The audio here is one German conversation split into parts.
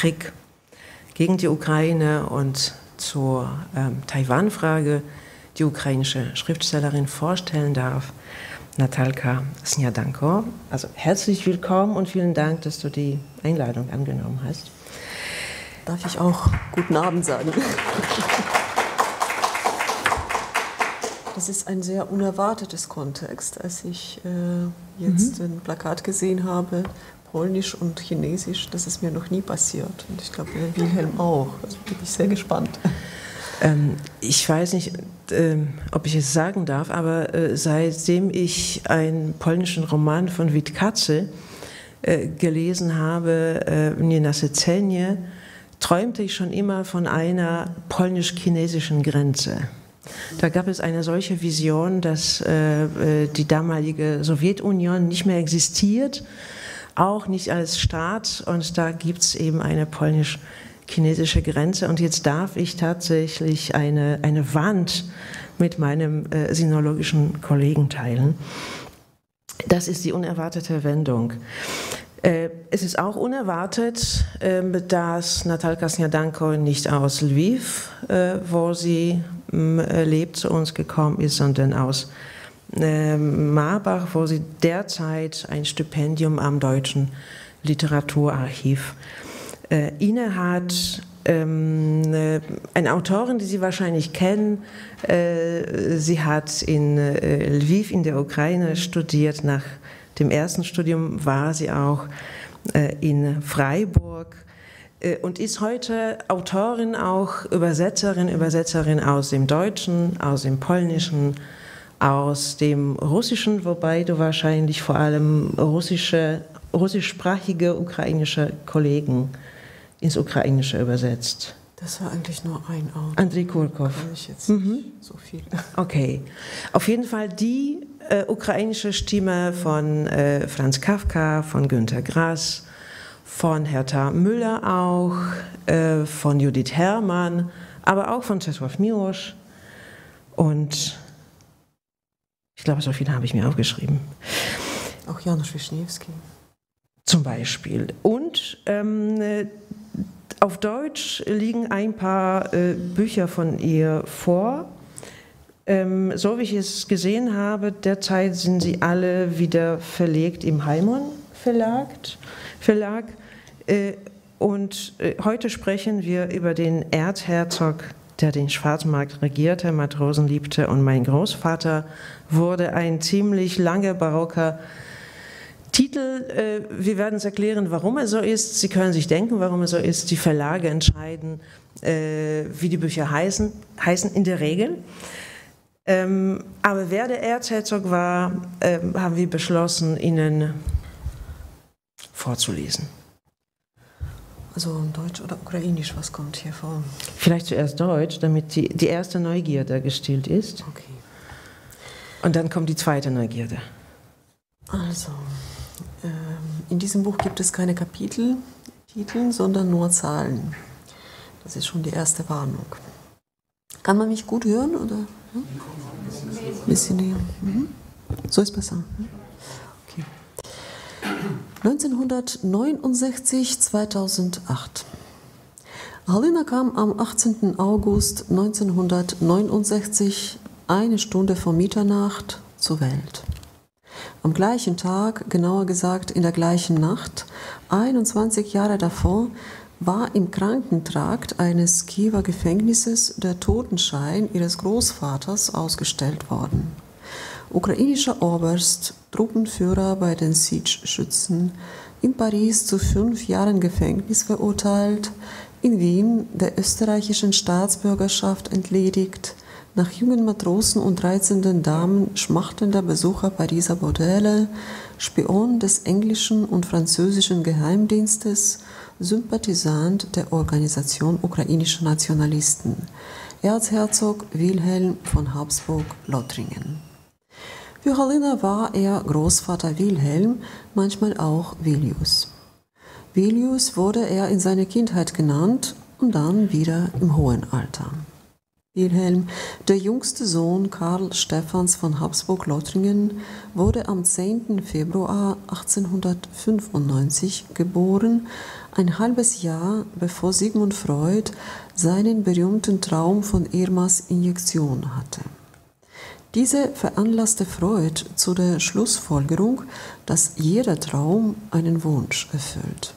Krieg gegen die Ukraine und zur ähm, Taiwan-Frage die ukrainische Schriftstellerin vorstellen darf, Natalka Snjadanko. Also herzlich willkommen und vielen Dank, dass du die Einladung angenommen hast. Darf ich auch guten Abend sagen? Das ist ein sehr unerwartetes Kontext, als ich äh, jetzt mhm. ein Plakat gesehen habe, Polnisch und Chinesisch, das ist mir noch nie passiert. Und ich glaube, Wilhelm auch. Also bin ich sehr gespannt. Ähm, ich weiß nicht, äh, ob ich es sagen darf, aber äh, seitdem ich einen polnischen Roman von Witkatze äh, gelesen habe, äh, Nina Sezenie, träumte ich schon immer von einer polnisch-chinesischen Grenze. Da gab es eine solche Vision, dass äh, äh, die damalige Sowjetunion nicht mehr existiert, auch nicht als Staat. Und da gibt es eben eine polnisch-chinesische Grenze. Und jetzt darf ich tatsächlich eine, eine Wand mit meinem äh, sinologischen Kollegen teilen. Das ist die unerwartete Wendung. Äh, es ist auch unerwartet, ähm, dass Natalka Snjadanko nicht aus Lviv, äh, wo sie äh, lebt, zu uns gekommen ist, sondern aus Marbach, wo sie derzeit ein Stipendium am Deutschen Literaturarchiv innehat. Ähm, eine Autorin, die Sie wahrscheinlich kennen, sie hat in Lviv in der Ukraine studiert nach dem ersten Studium war sie auch äh, in Freiburg äh, und ist heute Autorin, auch Übersetzerin, Übersetzerin aus dem Deutschen, aus dem Polnischen, aus dem Russischen, wobei du wahrscheinlich vor allem russische, russischsprachige ukrainische Kollegen ins Ukrainische übersetzt. Das war eigentlich nur ein Auto. Andrei Kurkov. Kann ich jetzt mhm. so viel. Okay. Auf jeden Fall die äh, ukrainische Stimme von äh, Franz Kafka, von Günter Grass, von Hertha Müller auch, äh, von Judith Herrmann, aber auch von Czesław Miłosz. Und ich glaube, so viele habe ich mir aufgeschrieben. Auch Janusz Wischniewski. Zum Beispiel. Und ähm, äh, auf Deutsch liegen ein paar äh, Bücher von ihr vor. Ähm, so wie ich es gesehen habe, derzeit sind sie alle wieder verlegt im Heimon Verlag. Verlag. Äh, und äh, heute sprechen wir über den Erzherzog, der den Schwarzmarkt regierte, Matrosen liebte und mein Großvater wurde ein ziemlich langer barocker Titel, äh, wir werden es erklären, warum er so ist. Sie können sich denken, warum er so ist. Die Verlage entscheiden, äh, wie die Bücher heißen, heißen in der Regel. Ähm, aber wer der Erzherzog war, ähm, haben wir beschlossen, Ihnen vorzulesen. Also Deutsch oder Ukrainisch, was kommt hier vor? Vielleicht zuerst Deutsch, damit die, die erste Neugierde gestillt ist. Okay. Und dann kommt die zweite Neugierde. Also, ähm, in diesem Buch gibt es keine Kapiteltitel, sondern nur Zahlen. Das ist schon die erste Warnung. Kann man mich gut hören? Oder? Hm? Bisschen näher. Mhm. So ist besser. Okay. 1969, 2008. Halina kam am 18. August 1969, eine Stunde vor Mitternacht, zur Welt. Am gleichen Tag, genauer gesagt in der gleichen Nacht, 21 Jahre davor, war im Krankentrakt eines Kiewer Gefängnisses der Totenschein ihres Großvaters ausgestellt worden. Ukrainischer Oberst, Truppenführer bei den Siege-Schützen, in Paris zu fünf Jahren Gefängnis verurteilt, in Wien der österreichischen Staatsbürgerschaft entledigt, nach jungen Matrosen und reizenden Damen schmachtender Besucher Pariser Bordelle, Spion des englischen und französischen Geheimdienstes, Sympathisant der Organisation ukrainischer Nationalisten, Erzherzog Wilhelm von Habsburg-Lothringen. Für Halina war er Großvater Wilhelm, manchmal auch Vilius. Vilius wurde er in seiner Kindheit genannt und dann wieder im hohen Alter. Wilhelm, der jüngste Sohn Karl Stephans von Habsburg-Lothringen, wurde am 10. Februar 1895 geboren, ein halbes Jahr bevor Sigmund Freud seinen berühmten Traum von Irmas Injektion hatte. Diese veranlasste Freud zu der Schlussfolgerung, dass jeder Traum einen Wunsch erfüllt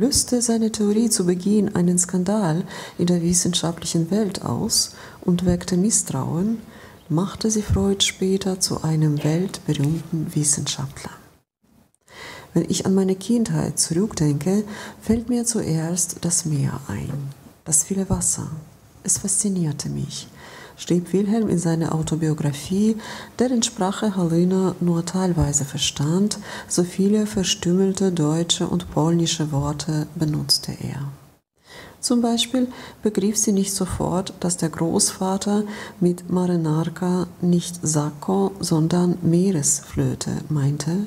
löste seine Theorie zu Beginn einen Skandal in der wissenschaftlichen Welt aus und weckte Misstrauen, machte sie Freud später zu einem weltberühmten Wissenschaftler. Wenn ich an meine Kindheit zurückdenke, fällt mir zuerst das Meer ein, das viele Wasser. Es faszinierte mich schrieb Wilhelm in seiner Autobiografie, deren Sprache Halina nur teilweise verstand, so viele verstümmelte deutsche und polnische Worte benutzte er. Zum Beispiel begriff sie nicht sofort, dass der Großvater mit Marenarka nicht Sakko, sondern Meeresflöte meinte,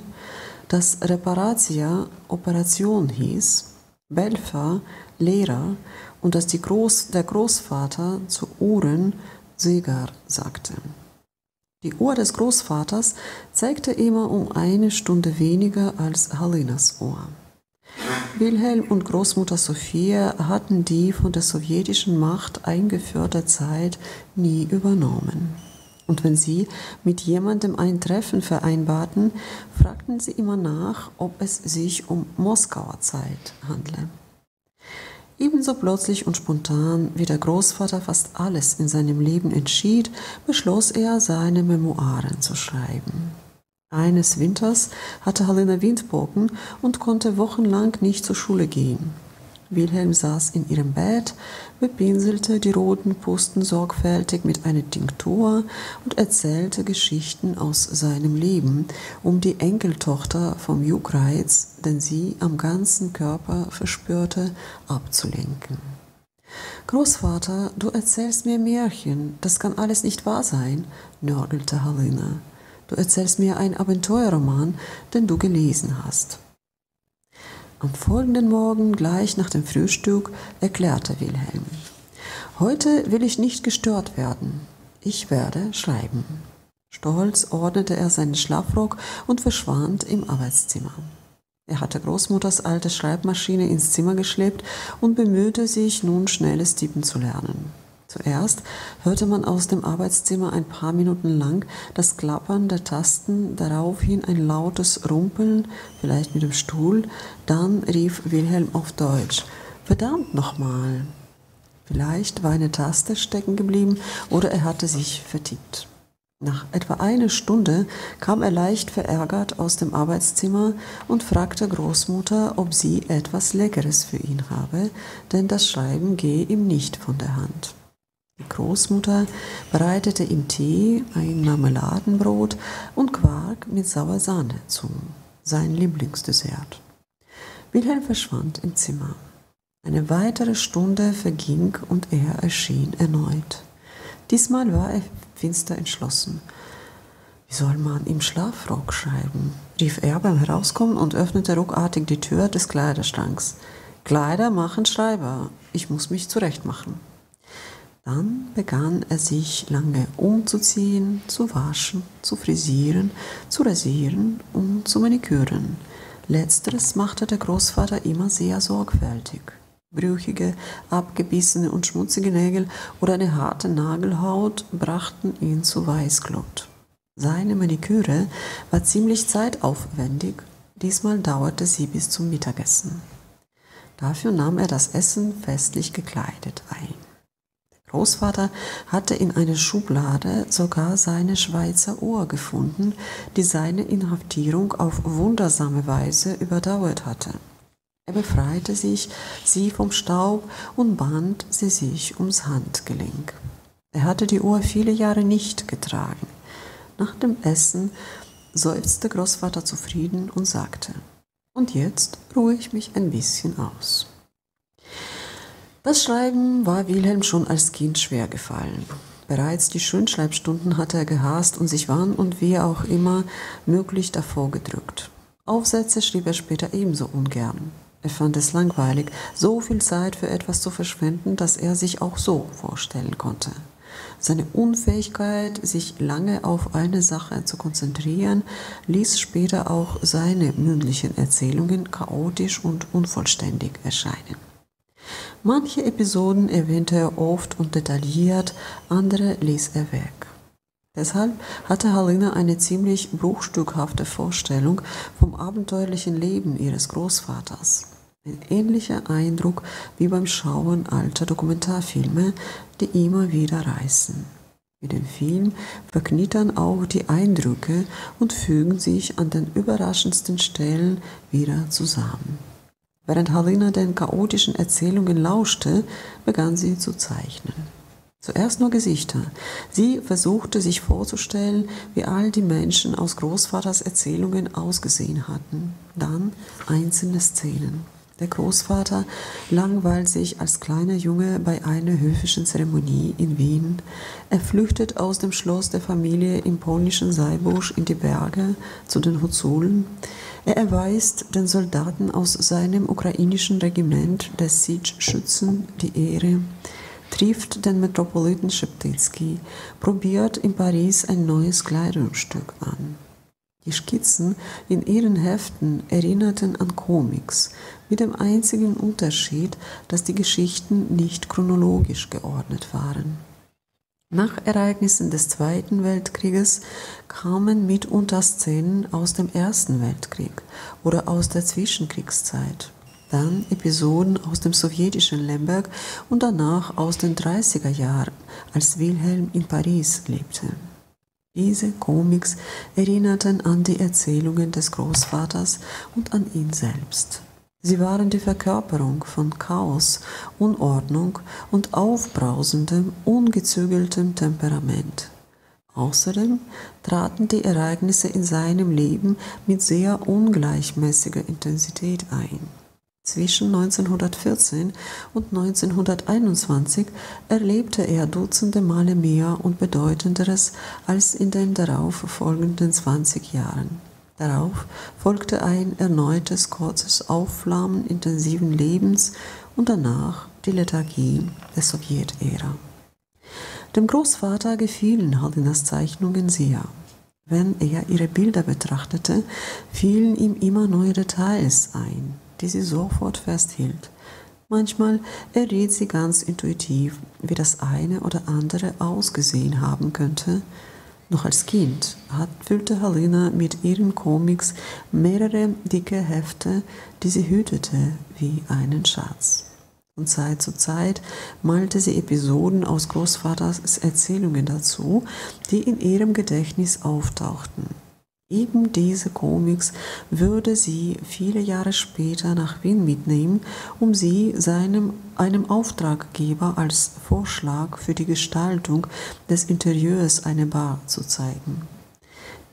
dass Reparatia Operation hieß, Belfa Lehrer und dass Groß, der Großvater zu Uhren Segar sagte. Die Uhr des Großvaters zeigte immer um eine Stunde weniger als Halinas Uhr. Wilhelm und Großmutter Sophia hatten die von der sowjetischen Macht eingeführte Zeit nie übernommen. Und wenn sie mit jemandem ein Treffen vereinbarten, fragten sie immer nach, ob es sich um Moskauer Zeit handle. Ebenso plötzlich und spontan wie der Großvater fast alles in seinem Leben entschied, beschloss er, seine Memoiren zu schreiben. Eines Winters hatte Helena Windpocken und konnte wochenlang nicht zur Schule gehen. Wilhelm saß in ihrem Bett, bepinselte die roten Pusten sorgfältig mit einer Tinktur und erzählte Geschichten aus seinem Leben, um die Enkeltochter vom Juckreiz, den sie am ganzen Körper verspürte, abzulenken. Großvater, du erzählst mir Märchen, das kann alles nicht wahr sein, nörgelte Helena. Du erzählst mir einen Abenteuerroman, den du gelesen hast. Am folgenden Morgen, gleich nach dem Frühstück, erklärte Wilhelm, Heute will ich nicht gestört werden. Ich werde schreiben. Stolz ordnete er seinen Schlafrock und verschwand im Arbeitszimmer. Er hatte Großmutters alte Schreibmaschine ins Zimmer geschleppt und bemühte sich nun schnelles Tippen zu lernen. Zuerst hörte man aus dem Arbeitszimmer ein paar Minuten lang das Klappern der Tasten, daraufhin ein lautes Rumpeln, vielleicht mit dem Stuhl, dann rief Wilhelm auf Deutsch, verdammt nochmal. Vielleicht war eine Taste stecken geblieben oder er hatte sich vertippt. Nach etwa einer Stunde kam er leicht verärgert aus dem Arbeitszimmer und fragte Großmutter, ob sie etwas Leckeres für ihn habe, denn das Schreiben gehe ihm nicht von der Hand. Die Großmutter bereitete ihm Tee, ein Marmeladenbrot und Quark mit sauer Sahne zu, sein Lieblingsdessert. Wilhelm verschwand im Zimmer. Eine weitere Stunde verging und er erschien erneut. Diesmal war er finster entschlossen. Wie soll man im Schlafrock schreiben? rief er beim Herauskommen und öffnete ruckartig die Tür des Kleiderschranks. Kleider machen Schreiber. Ich muss mich zurechtmachen. Dann begann er sich lange umzuziehen, zu waschen, zu frisieren, zu rasieren und zu maniküren. Letzteres machte der Großvater immer sehr sorgfältig. Brüchige, abgebissene und schmutzige Nägel oder eine harte Nagelhaut brachten ihn zu Weißglut. Seine Maniküre war ziemlich zeitaufwendig, diesmal dauerte sie bis zum Mittagessen. Dafür nahm er das Essen festlich gekleidet ein. Großvater hatte in einer Schublade sogar seine Schweizer Uhr gefunden, die seine Inhaftierung auf wundersame Weise überdauert hatte. Er befreite sich sie vom Staub und band sie sich ums Handgelenk. Er hatte die Uhr viele Jahre nicht getragen. Nach dem Essen seufzte Großvater zufrieden und sagte, und jetzt ruhe ich mich ein bisschen aus. Das Schreiben war Wilhelm schon als Kind schwer gefallen. Bereits die Schönschreibstunden hatte er gehasst und sich wann und wie auch immer möglich davor gedrückt. Aufsätze schrieb er später ebenso ungern. Er fand es langweilig, so viel Zeit für etwas zu verschwenden, das er sich auch so vorstellen konnte. Seine Unfähigkeit, sich lange auf eine Sache zu konzentrieren, ließ später auch seine mündlichen Erzählungen chaotisch und unvollständig erscheinen. Manche Episoden erwähnte er oft und detailliert, andere ließ er weg. Deshalb hatte Halina eine ziemlich bruchstückhafte Vorstellung vom abenteuerlichen Leben ihres Großvaters. Ein ähnlicher Eindruck wie beim Schauen alter Dokumentarfilme, die immer wieder reißen. Mit dem Film verknittern auch die Eindrücke und fügen sich an den überraschendsten Stellen wieder zusammen. Während Halina den chaotischen Erzählungen lauschte, begann sie zu zeichnen. Zuerst nur Gesichter. Sie versuchte sich vorzustellen, wie all die Menschen aus Großvaters Erzählungen ausgesehen hatten. Dann einzelne Szenen. Der Großvater langweilt sich als kleiner Junge bei einer höfischen Zeremonie in Wien. Er flüchtet aus dem Schloss der Familie im polnischen Seibusch in die Berge zu den Huzulen. Er erweist den Soldaten aus seinem ukrainischen Regiment der Siege-Schützen die Ehre, trifft den Metropoliten Scheptytsky, probiert in Paris ein neues Kleidungsstück an. Die Skizzen in ihren Heften erinnerten an Comics, mit dem einzigen Unterschied, dass die Geschichten nicht chronologisch geordnet waren. Nach Ereignissen des Zweiten Weltkrieges kamen mitunter Szenen aus dem Ersten Weltkrieg oder aus der Zwischenkriegszeit, dann Episoden aus dem sowjetischen Lemberg und danach aus den 30er Jahren, als Wilhelm in Paris lebte. Diese Comics erinnerten an die Erzählungen des Großvaters und an ihn selbst. Sie waren die Verkörperung von Chaos, Unordnung und aufbrausendem, ungezügeltem Temperament. Außerdem traten die Ereignisse in seinem Leben mit sehr ungleichmäßiger Intensität ein. Zwischen 1914 und 1921 erlebte er dutzende Male mehr und Bedeutenderes als in den darauf folgenden 20 Jahren. Darauf folgte ein erneutes kurzes Aufflammen intensiven Lebens und danach die Lethargie der Sowjetära. Dem Großvater gefielen Haldinas Zeichnungen sehr. Wenn er ihre Bilder betrachtete, fielen ihm immer neue Details ein die sie sofort festhielt. Manchmal erriet sie ganz intuitiv, wie das eine oder andere ausgesehen haben könnte. Noch als Kind hat, füllte Halina mit ihren Comics mehrere dicke Hefte, die sie hütete wie einen Schatz. Von Zeit zu Zeit malte sie Episoden aus Großvaters Erzählungen dazu, die in ihrem Gedächtnis auftauchten. Eben diese Comics würde sie viele Jahre später nach Wien mitnehmen, um sie seinem einem Auftraggeber als Vorschlag für die Gestaltung des Interieurs einer Bar zu zeigen.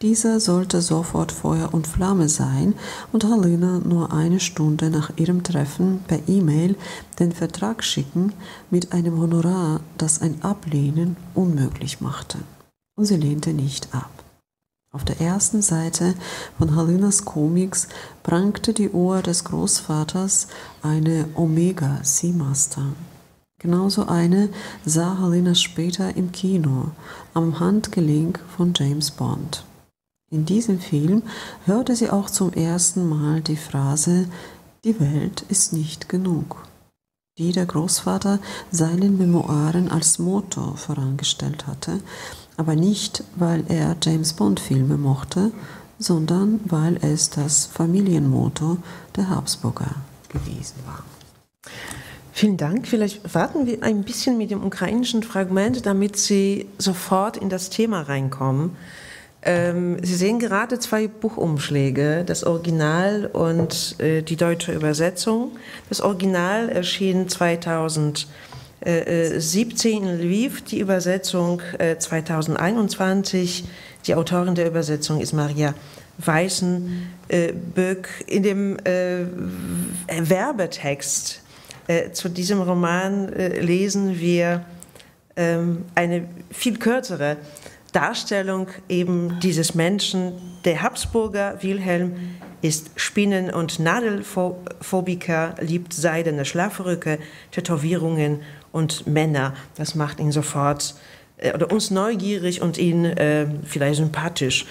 Dieser sollte sofort Feuer und Flamme sein und Halina nur eine Stunde nach ihrem Treffen per E-Mail den Vertrag schicken mit einem Honorar, das ein Ablehnen unmöglich machte. Und sie lehnte nicht ab. Auf der ersten Seite von Halinas Comics prangte die Uhr des Großvaters eine Omega Seamaster. Genauso eine sah Halina später im Kino am Handgelenk von James Bond. In diesem Film hörte sie auch zum ersten Mal die Phrase Die Welt ist nicht genug, die der Großvater seinen Memoiren als Motto vorangestellt hatte, aber nicht, weil er James Bond-Filme mochte, sondern weil es das Familienmotto der Habsburger gewesen war. Vielen Dank. Vielleicht warten wir ein bisschen mit dem ukrainischen Fragment, damit Sie sofort in das Thema reinkommen. Ähm, Sie sehen gerade zwei Buchumschläge, das Original und äh, die deutsche Übersetzung. Das Original erschien 2000. 17 in Lviv, die Übersetzung 2021. Äh, die Autorin der Übersetzung ist Maria Weißenböck. In dem äh, Werbetext äh, zu diesem Roman lesen wir ähm, eine viel kürzere Darstellung eben dieses Menschen. Der Habsburger Wilhelm ist Spinnen- und Nadelphobiker, liebt seidene Schlafröcke, Tätowierungen und Männer. Das macht ihn sofort äh, oder uns neugierig und ihnen äh, vielleicht sympathisch.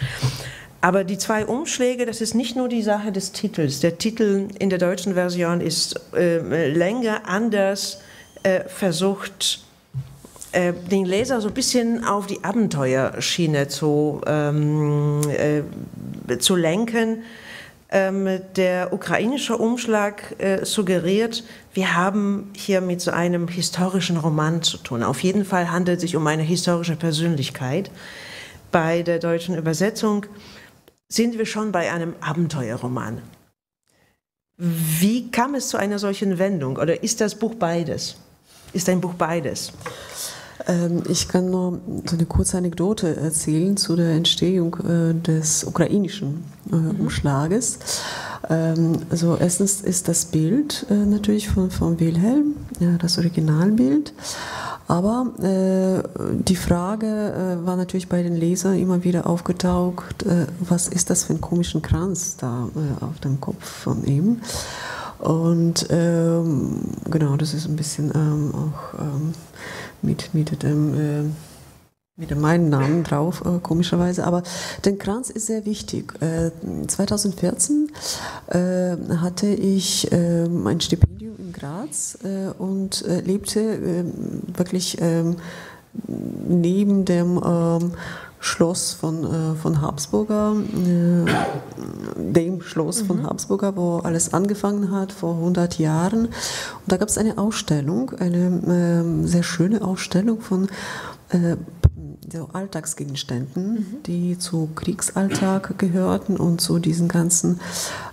Aber die zwei Umschläge, das ist nicht nur die Sache des Titels. Der Titel in der deutschen Version ist äh, länger, anders, äh, versucht, äh, den Leser so ein bisschen auf die Abenteuerschiene zu, ähm, äh, zu lenken. Ähm, der ukrainische Umschlag äh, suggeriert, wir haben hier mit so einem historischen Roman zu tun. Auf jeden Fall handelt es sich um eine historische Persönlichkeit. Bei der deutschen Übersetzung sind wir schon bei einem Abenteuerroman. Wie kam es zu einer solchen Wendung? Oder ist das Buch beides? Ist ein Buch beides? Ähm, ich kann nur so eine kurze Anekdote erzählen zu der Entstehung äh, des ukrainischen äh, mhm. Umschlages. Ähm, also erstens ist das Bild äh, natürlich von, von Wilhelm, das Originalbild. Aber äh, die Frage äh, war natürlich bei den Lesern immer wieder aufgetaucht, äh, was ist das für ein komischen Kranz da auf dem Kopf von ihm? Und ähm, genau, das ist ein bisschen ähm, auch ähm, mit, mit dem äh, mit meinem Namen drauf, äh, komischerweise. Aber der Kranz ist sehr wichtig. Äh, 2014 äh, hatte ich ähm, ein Stipendium in Graz äh, und äh, lebte ähm, wirklich ähm, neben dem Schloss von, äh, von Habsburger, äh, dem Schloss mhm. von Habsburger, wo alles angefangen hat vor 100 Jahren. Und da gab es eine Ausstellung, eine äh, sehr schöne Ausstellung von äh, so Alltagsgegenständen, mhm. die zu Kriegsalltag gehörten und zu diesen ganzen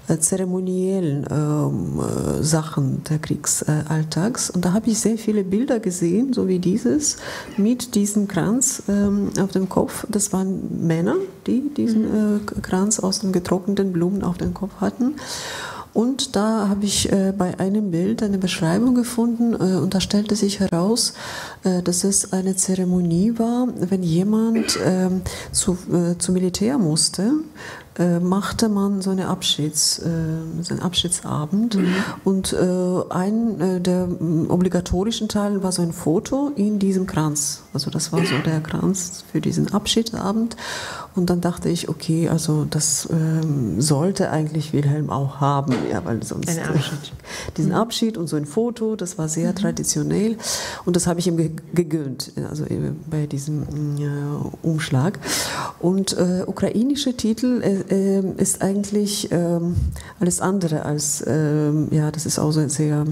äh, zeremoniellen ähm, äh, Sachen der Kriegsalltags. Und da habe ich sehr viele Bilder gesehen, so wie dieses, mit diesem Kranz ähm, auf dem Kopf. Das waren Männer, die diesen mhm. äh, Kranz aus den getrockneten Blumen auf dem Kopf hatten. Und da habe ich äh, bei einem Bild eine Beschreibung gefunden äh, und da stellte sich heraus, äh, dass es eine Zeremonie war, wenn jemand ähm, zu, äh, zu Militär musste äh, machte man so, eine Abschieds, äh, so einen Abschiedsabend. Mhm. Und äh, ein äh, der obligatorischen Teile war so ein Foto in diesem Kranz. Also das war so der Kranz für diesen Abschiedsabend. Und dann dachte ich, okay, also das ähm, sollte eigentlich Wilhelm auch haben, ja, weil sonst Abschied. diesen mhm. Abschied und so ein Foto, das war sehr mhm. traditionell und das habe ich ihm gegönnt, also bei diesem äh, Umschlag. Und äh, ukrainische Titel äh, ist eigentlich ähm, alles andere als, ähm, ja, das ist auch so sehr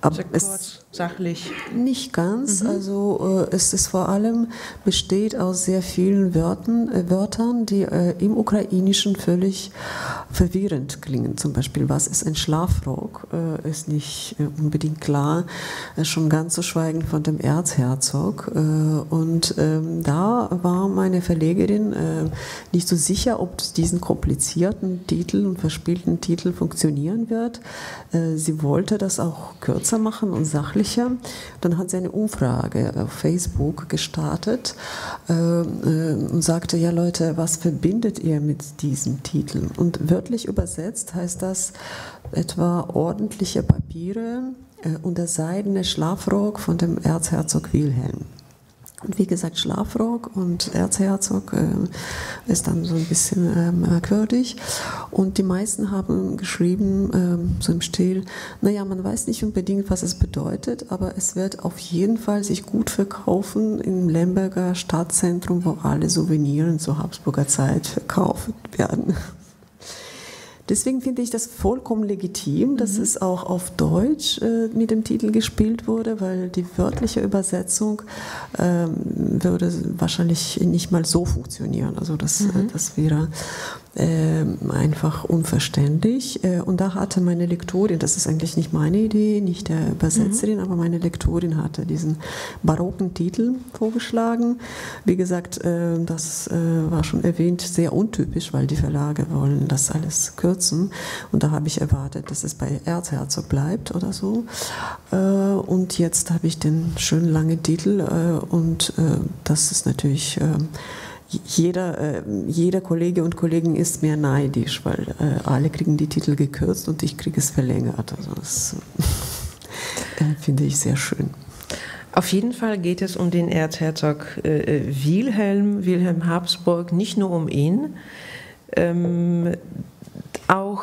aber sehr kurz, sachlich. Nicht ganz. Mhm. Also äh, es ist vor allem besteht aus sehr vielen Wörtern, äh, Wörtern die äh, im Ukrainischen völlig verwirrend klingen. Zum Beispiel, was ist ein Schlafrock, äh, ist nicht äh, unbedingt klar. Äh, schon ganz zu schweigen von dem Erzherzog. und ähm, da war meine Verlegerin nicht so sicher, ob diesen komplizierten Titel und verspielten Titel funktionieren wird. sie wollte das auch kürzer machen und sachlicher. Dann hat sie eine Umfrage auf Facebook gestartet äh, äh, und sagte, ja Leute, was verbindet ihr mit diesem Titel? Und wörtlich übersetzt heißt das etwa ordentliche Papiere äh, und der seidene Schlafrock von dem Erzherzog Wilhelm. Und wie gesagt, Schlafrock und Erzherzog äh, ist dann so ein bisschen äh, merkwürdig. Und die meisten haben geschrieben, äh, so im Stil, naja, man weiß nicht unbedingt, was es bedeutet, aber es wird auf jeden Fall sich gut verkaufen im Lemberger Stadtzentrum, wo alle Souvenirs zur Habsburger Zeit verkauft werden. Deswegen finde ich das vollkommen legitim, dass mhm. es auch auf Deutsch äh, mit dem Titel gespielt wurde, weil die wörtliche Übersetzung ähm, würde wahrscheinlich nicht mal so funktionieren. Also das, mhm. äh, das wäre äh, einfach unverständlich. Äh, und da hatte meine Lektorin, das ist eigentlich nicht meine Idee, nicht der Übersetzerin, mhm. aber meine Lektorin hatte diesen barocken Titel vorgeschlagen. Wie gesagt, äh, das äh, war schon erwähnt, sehr untypisch, weil die Verlage wollen das alles kürzen. Und da habe ich erwartet, dass es bei Erzherzog bleibt oder so. Äh, und jetzt habe ich den schönen langen Titel äh, und das ist natürlich jeder, äh, jeder Kollege und Kollegin ist mehr neidisch, weil äh, alle kriegen die Titel gekürzt und ich kriege es verlängert. Also das äh, finde ich sehr schön. Auf jeden Fall geht es um den Erzherzog äh, Wilhelm, Wilhelm Habsburg, nicht nur um ihn. Ähm, auch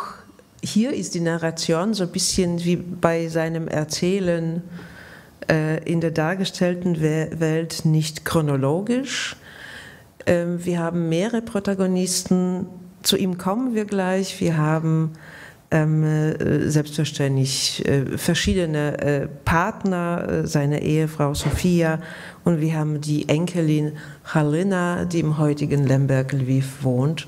hier ist die Narration so ein bisschen wie bei seinem Erzählen äh, in der dargestellten Welt nicht chronologisch. Ähm, wir haben mehrere Protagonisten, zu ihm kommen wir gleich. Wir haben ähm, äh, selbstverständlich äh, verschiedene äh, Partner, seine Ehefrau Sophia und wir haben die Enkelin Halina, die im heutigen Lemberg Lviv wohnt.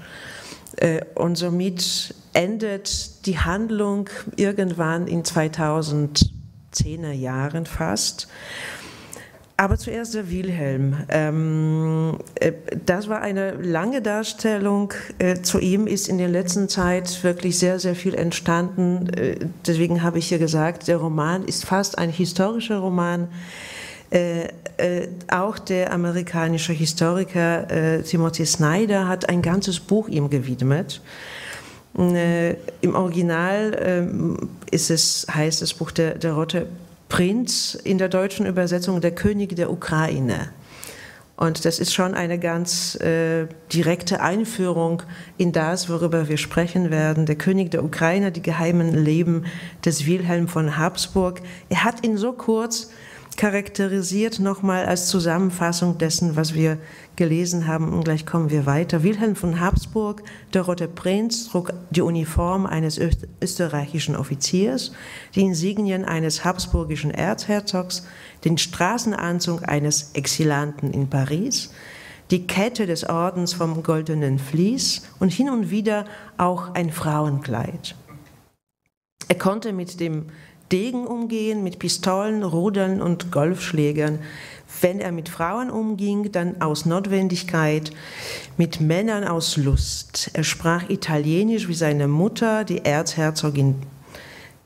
Und somit endet die Handlung irgendwann in 2010er Jahren fast. Aber zuerst der Wilhelm. Ähm, äh, das war eine lange Darstellung. Äh, zu ihm ist in der letzten Zeit wirklich sehr, sehr viel entstanden. Äh, deswegen habe ich hier gesagt, der Roman ist fast ein historischer Roman. Äh, äh, auch der amerikanische Historiker äh, Timothy Snyder hat ein ganzes Buch ihm gewidmet. Im Original ähm, ist es, heißt das Buch der, der Rote Prinz in der deutschen Übersetzung der König der Ukraine. Und das ist schon eine ganz äh, direkte Einführung in das, worüber wir sprechen werden. Der König der Ukraine, die geheimen Leben des Wilhelm von Habsburg. Er hat ihn so kurz charakterisiert nochmal als Zusammenfassung dessen, was wir gelesen haben. Und gleich kommen wir weiter. Wilhelm von Habsburg, der Rote Prinz, trug die Uniform eines österreichischen Offiziers, die Insignien eines habsburgischen Erzherzogs, den Straßenanzug eines Exilanten in Paris, die Kette des Ordens vom goldenen Vlies und hin und wieder auch ein Frauenkleid. Er konnte mit dem Degen umgehen, mit Pistolen, Rudern und Golfschlägern. Wenn er mit Frauen umging, dann aus Notwendigkeit, mit Männern aus Lust. Er sprach Italienisch wie seine Mutter, die Erzherzogin,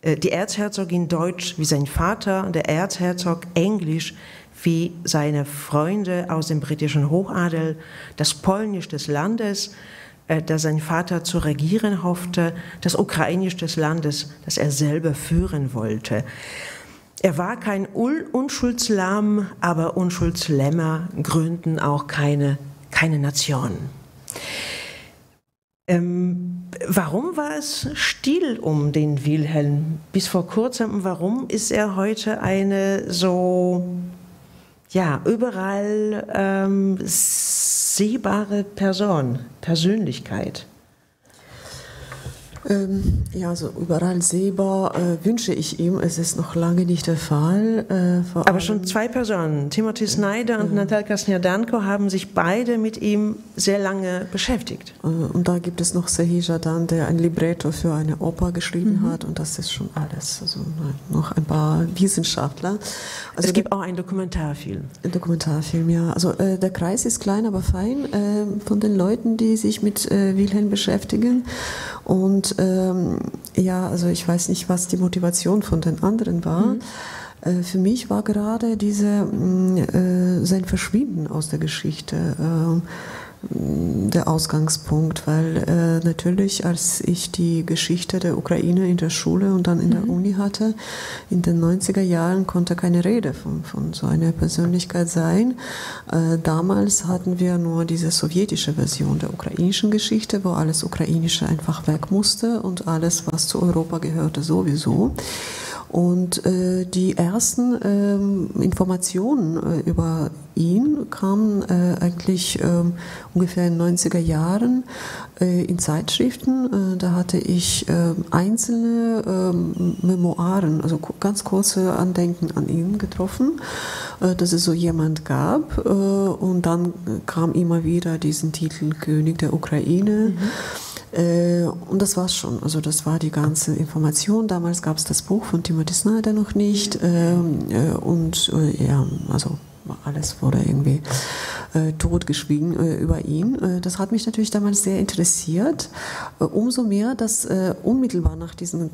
äh, die Erzherzogin Deutsch wie sein Vater, der Erzherzog Englisch wie seine Freunde aus dem britischen Hochadel, das Polnisch des Landes, äh, das sein Vater zu regieren hoffte, das Ukrainisch des Landes, das er selber führen wollte. Er war kein Unschuldslamm, aber Unschuldslämmer gründen auch keine, keine Nation. Ähm, warum war es still um den Wilhelm bis vor kurzem? Warum ist er heute eine so, ja, überall ähm, sehbare Person, Persönlichkeit? Ähm, ja, also überall sehbar äh, wünsche ich ihm. Es ist noch lange nicht der Fall. Äh, Aber schon zwei Personen, Timothy Snyder und. Natalka Snjadanko, haben sich beide mit ihm sehr lange beschäftigt. Äh, und da gibt es noch Sehi Jadan, der ein Libretto für eine Oper geschrieben mhm. hat. Und das ist schon alles. Also noch ein paar Wissenschaftler. Also es gibt auch einen Dokumentarfilm. Ein Dokumentarfilm, ja. Also äh, der Kreis ist klein, aber fein äh, von den Leuten, die sich mit äh, Wilhelm beschäftigen. Und ähm, ja, also ich weiß nicht, was die Motivation von den anderen war. Mhm. Äh, für mich war gerade diese, mm, äh, sein Verschwinden aus der Geschichte. Äh, der Ausgangspunkt, weil äh, natürlich, als ich die Geschichte der Ukraine in der Schule und dann in der mhm. Uni hatte, in den 90er Jahren konnte keine Rede von, von so einer Persönlichkeit sein. Äh, damals hatten wir nur diese sowjetische Version der ukrainischen Geschichte, wo alles Ukrainische einfach weg musste und alles, was zu Europa gehörte, sowieso. Und äh, die ersten ähm, Informationen äh, über ihn kamen äh, eigentlich ähm, ungefähr in den 90er Jahren äh, in Zeitschriften. Äh, da hatte ich ähm, einzelne ähm, Memoiren, also ganz kurze Andenken an ihn getroffen, äh, dass es so jemand gab. und dann kam immer wieder diesen Titel König der Ukraine. Mhm. Äh, und das war's schon. Also das war die ganze Information. Damals gab es das Buch von Timothy Snyder noch nicht. Ähm, äh, und äh, ja, also alles wurde irgendwie äh, totgeschwiegen äh, über ihn. Äh, das hat mich natürlich damals sehr interessiert. Äh, umso mehr, dass unmittelbar nach diesen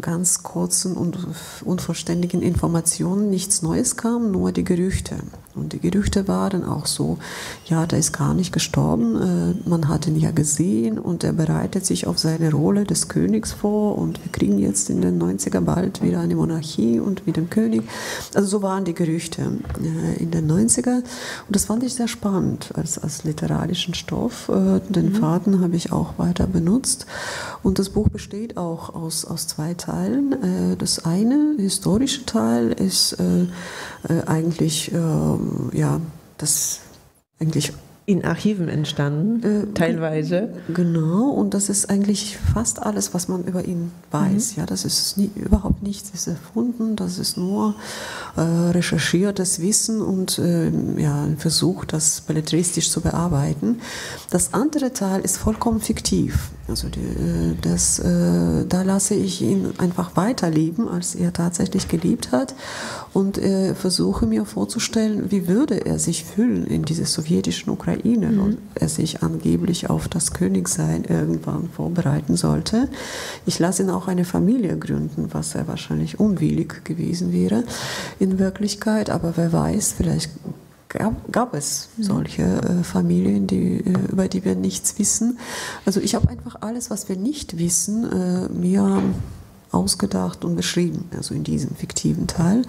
ganz kurzen und unvollständigen Informationen nichts Neues kam, nur die Gerüchte. Und die Gerüchte waren auch so, ja, der ist gar nicht gestorben, man hat ihn ja gesehen und er bereitet sich auf seine Rolle des Königs vor und wir kriegen jetzt in den 90er bald wieder eine Monarchie und wieder einen König. Also so waren die Gerüchte in den 90er und das fand ich sehr spannend als, als literarischen Stoff. Äh, den mhm. Faden habe ich auch weiter benutzt und das Buch besteht auch aus, aus zwei Teilen. Das eine, historische Teil, ist eigentlich ähm, ja, das eigentlich in Archiven entstanden, äh, teilweise. Genau, und das ist eigentlich fast alles, was man über ihn weiß. Mhm. Ja, das ist nie, überhaupt nichts ist erfunden, das ist nur äh, recherchiertes Wissen und äh, ja, ein Versuch, das belletristisch zu bearbeiten. Das andere Teil ist vollkommen fiktiv. Also die, äh, das, äh, da lasse ich ihn einfach weiterleben, als er tatsächlich geliebt hat und äh, versuche mir vorzustellen, wie würde er sich fühlen in dieser sowjetischen Ukraine mhm. und er sich angeblich auf das Königsein irgendwann vorbereiten sollte. Ich lasse ihn auch eine Familie gründen, was er wahrscheinlich unwillig gewesen wäre in Wirklichkeit, aber wer weiß, vielleicht gab, gab es mhm. solche äh, Familien, die, äh, über die wir nichts wissen. Also ich habe einfach alles, was wir nicht wissen, äh, mir ausgedacht und beschrieben, also in diesem fiktiven Teil.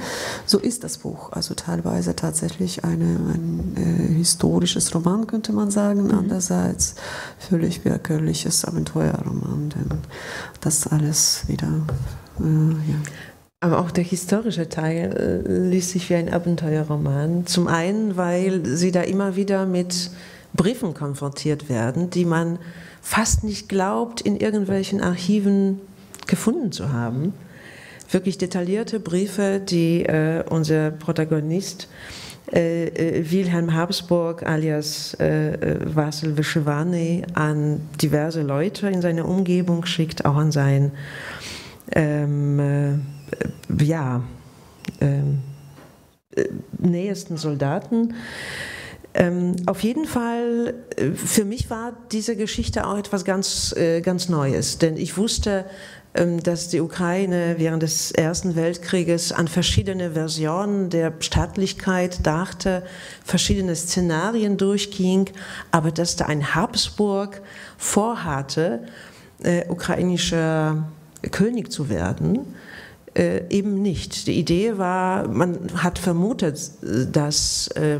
So ist das Buch, also teilweise tatsächlich eine, ein äh, historisches Roman, könnte man sagen, mhm. andererseits völlig willkürliches Abenteuerroman, denn das alles wieder, äh, ja. Aber auch der historische Teil äh, liest sich wie ein Abenteuerroman. Zum einen, weil sie da immer wieder mit Briefen konfrontiert werden, die man fast nicht glaubt, in irgendwelchen Archiven gefunden zu haben. Wirklich detaillierte Briefe, die äh, unser Protagonist äh, äh Wilhelm Habsburg alias äh, äh Vasil Vyshevany an diverse Leute in seiner Umgebung schickt, auch an seinen ähm, äh, ja, ähm, nähesten Soldaten. Ähm, auf jeden Fall, für mich war diese Geschichte auch etwas ganz, äh, ganz Neues, denn ich wusste, dass die Ukraine während des Ersten Weltkrieges an verschiedene Versionen der Staatlichkeit dachte, verschiedene Szenarien durchging, aber dass da ein Habsburg vorhatte, äh, ukrainischer König zu werden, äh, eben nicht. Die Idee war, man hat vermutet, dass äh,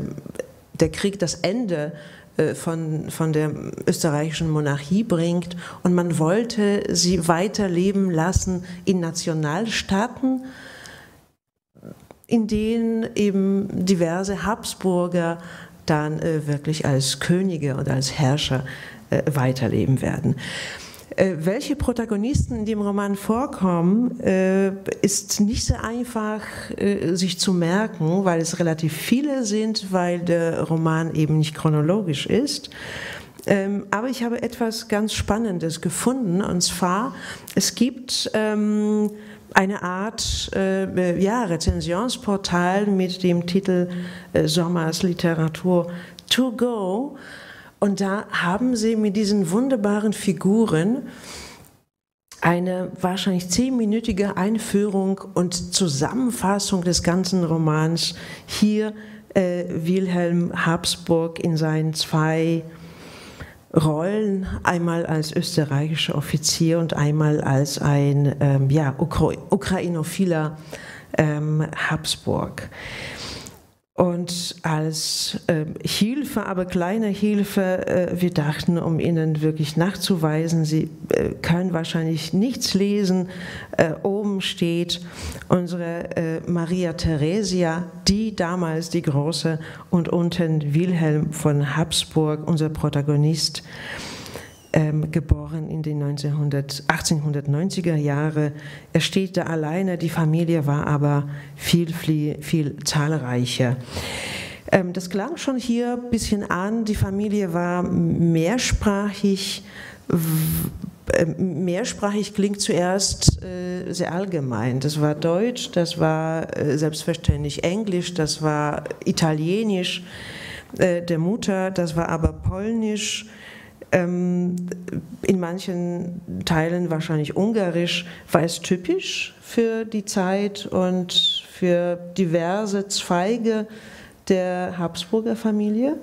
der Krieg das Ende äh, von, von der österreichischen Monarchie bringt und man wollte sie weiterleben lassen in Nationalstaaten, in denen eben diverse Habsburger dann äh, wirklich als Könige und als Herrscher äh, weiterleben werden. Äh, welche Protagonisten in dem Roman vorkommen, äh, ist nicht so einfach äh, sich zu merken, weil es relativ viele sind, weil der Roman eben nicht chronologisch ist. Ähm, aber ich habe etwas ganz Spannendes gefunden, und zwar, es gibt ähm, eine Art äh, ja, Rezensionsportal mit dem Titel äh, Sommers Literatur to go. Und da haben sie mit diesen wunderbaren Figuren eine wahrscheinlich zehnminütige Einführung und Zusammenfassung des ganzen Romans hier äh, Wilhelm Habsburg in seinen zwei Rollen, einmal als österreichischer Offizier und einmal als ein ähm, ja, Ukra ukrainophiler ähm, Habsburg. Und als äh, Hilfe, aber kleine Hilfe, äh, wir dachten, um Ihnen wirklich nachzuweisen, Sie äh, können wahrscheinlich nichts lesen. Äh, oben steht unsere äh, Maria Theresia, die damals die Große, und unten Wilhelm von Habsburg, unser Protagonist ähm, geboren in den 1900, 1890er Jahre. Er steht da alleine, die Familie war aber viel, viel, viel zahlreicher. Ähm, das klang schon hier ein bisschen an, die Familie war mehrsprachig. Ähm, mehrsprachig klingt zuerst äh, sehr allgemein. Das war Deutsch, das war äh, selbstverständlich Englisch, das war Italienisch äh, der Mutter, das war aber Polnisch, in manchen Teilen wahrscheinlich Ungarisch, war es typisch für die Zeit und für diverse Zweige der Habsburger Familie?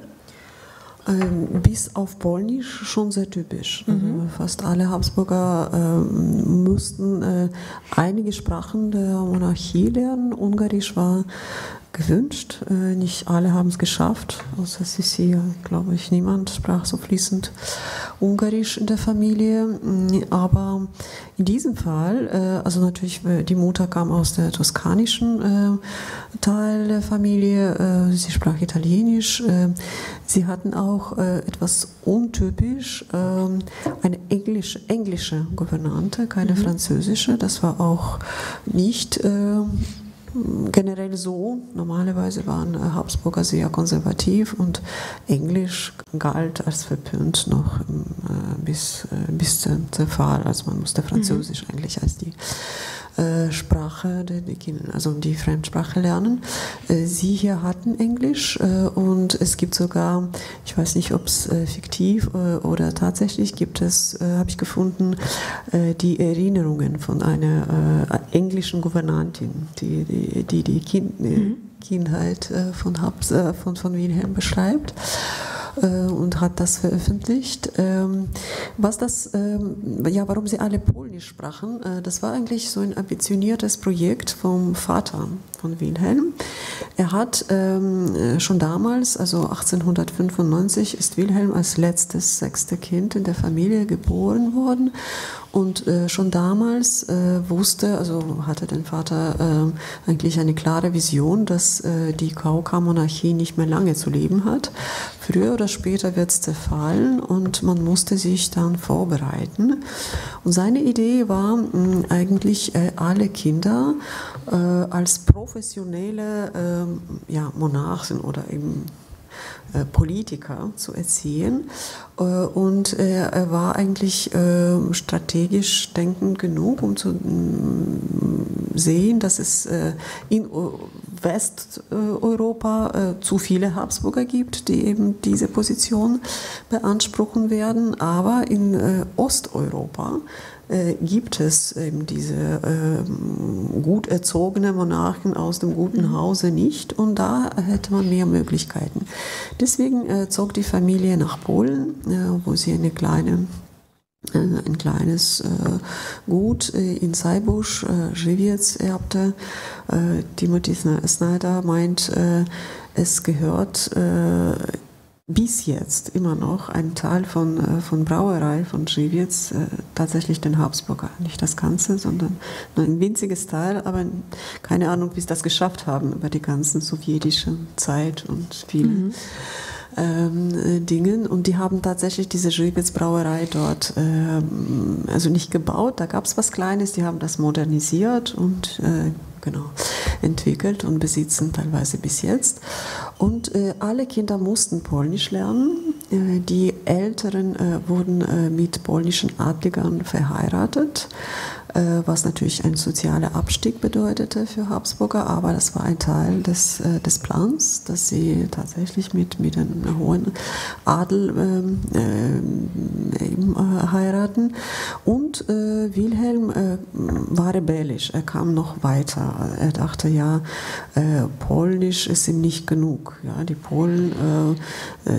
Ähm, bis auf Polnisch schon sehr typisch. Also mhm. fast alle Habsburger äh, mussten äh, einige Sprachen der Monarchie lernen. Ungarisch war gewünscht. Äh, nicht alle haben es geschafft. Außer Sissi, glaube ich, niemand sprach so fließend Ungarisch in der Familie. Mm, aber in diesem Fall, äh, also natürlich, äh, die Mutter kam aus der toskanischen Teil der Familie. Sie sprach Italienisch. Sie hatten auch etwas untypisch, ähm, eine englische, englische Gouvernante, keine mhm. französische. Das war auch nicht generell so. Normalerweise waren äh, Habsburger sehr konservativ und Englisch galt als verpönt noch äh, bis, äh, bis zum Zerfall. Also man musste Französisch mhm. eigentlich als die äh, Sprache, die, also die Fremdsprache lernen. Äh, sie hier hatten Englisch äh, und es gibt sogar, ich weiß nicht, ob es fiktiv oder tatsächlich gibt es, habe ich gefunden, die Erinnerungen von einer englischen Gouvernantin, die die, die, die kind, mhm. Kindheit von, Habs, von, von Wilhelm beschreibt. Äh, und hat das veröffentlicht. Ähm, was das, ähm, ja, warum sie alle Polnisch sprachen, äh, das war eigentlich so ein ambitioniertes Projekt vom Vater von Wilhelm. Er hat ähm, äh, schon damals, also 1895, ist Wilhelm als letztes sechste Kind in der Familie geboren worden und äh, schon damals äh, wusste, also hatte dein Vater äh, eigentlich eine klare Vision, dass äh, die Kauka-Monarchie nicht mehr lange zu leben hat. Früher oder später wird es zerfallen und man musste sich dann vorbereiten. Und seine Idee war mh, eigentlich äh, alle Kinder äh, als professionelle ähm, ja, Monarchen oder eben Politiker zu erziehen. Äh, und er war eigentlich ähm, strategisch denkend genug, um zu mm, sehen, dass es äh, in Westeuropa zu viele Habsburger gibt, die eben diese Position beanspruchen werden. Aber in Osteuropa äh, gibt es eben diese äh, gut erzogene Monarchen aus dem guten mhm. Hause nicht und da hätte man mehr Möglichkeiten. Deswegen äh, zog die Familie nach Polen, äh, wo sie eine kleine äh, ein kleines äh, Gut in Seibusch, äh, Żywiec erbte. Timothy Snyder meint, es gehört bis jetzt immer noch ein Teil von, äh, von Brauerei von Żywiec, äh, tatsächlich den Habsburger. Nicht das Ganze, sondern nur ein winziges Teil, aber keine Ahnung, wie sie das geschafft haben über die ganze sowjetische Zeit und viele. Mhm. Ähm, äh, Dingen und die haben tatsächlich diese Żywiec Brauerei dort ähm, also nicht gebaut, da gab es was Kleines, die haben das modernisiert und äh, genau, entwickelt und besitzen teilweise bis jetzt. Und äh, alle Kinder mussten Polnisch lernen. Äh, die Älteren äh, wurden äh, mit polnischen Adligern verheiratet. Äh, was natürlich ein sozialer Abstieg bedeutete für Habsburger, aber das war ein Teil des, äh, des Plans, dass sie tatsächlich mit, mit einem hohen Adel ähm, äh, eben, äh, heiraten. Und äh, Wilhelm äh, war rebellisch, er kam noch weiter. Er dachte, ja, Polnisch ist ihm nicht genug. Ja, die Polen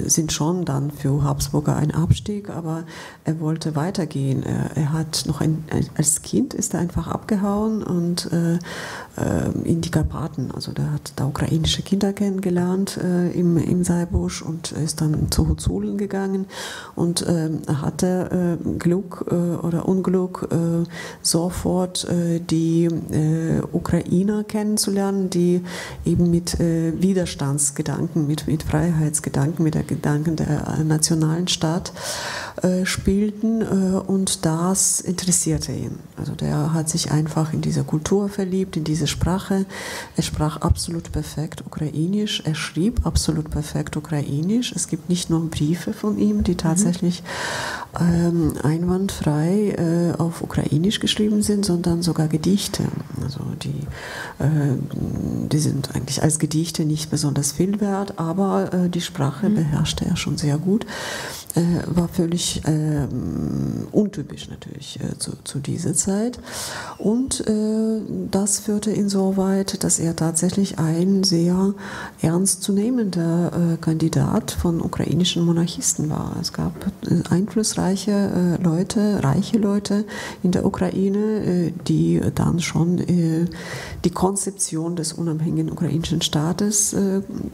sind schon dann für Habsburger ein Abstieg, aber er wollte weitergehen. Er, er hat noch ein, als Kind Kind ist er einfach abgehauen und äh, äh, in die Karpaten. Also der hat da ukrainische Kinder kennengelernt äh, im, im Seibusch und ist dann zu Hozulen gegangen und er hatte äh, Glück äh, oder Unglück, äh, sofort die Ukrainer kennenzulernen, die eben mit Widerstandsgedanken, mit, mit Freiheitsgedanken, mit der Gedanken der nationalen Staat spielten und das interessierte ihn. Also der hat sich einfach in diese Kultur verliebt, in diese Sprache. Er sprach absolut perfekt Ukrainisch. Er schrieb absolut perfekt Ukrainisch. Es gibt nicht nur Briefe von ihm, die tatsächlich ähm, einwandfrei äh, auf Ukrainisch geschrieben sind, sondern sogar Gedichte. Also die, äh, die sind eigentlich als Gedichte nicht besonders viel wert, aber äh, die Sprache mhm. beherrschte er schon sehr gut. Äh, war völlig äh, untypisch natürlich äh, zu, zu, dieser Zeit. Und äh, das führte insoweit, dass er tatsächlich ein sehr ernstzunehmender Kandidat von ukrainischen Monarchisten war. Es gab einflussreiche Leute, reiche Leute in der Ukraine, die dann schon die Konzeption des unabhängigen ukrainischen Staates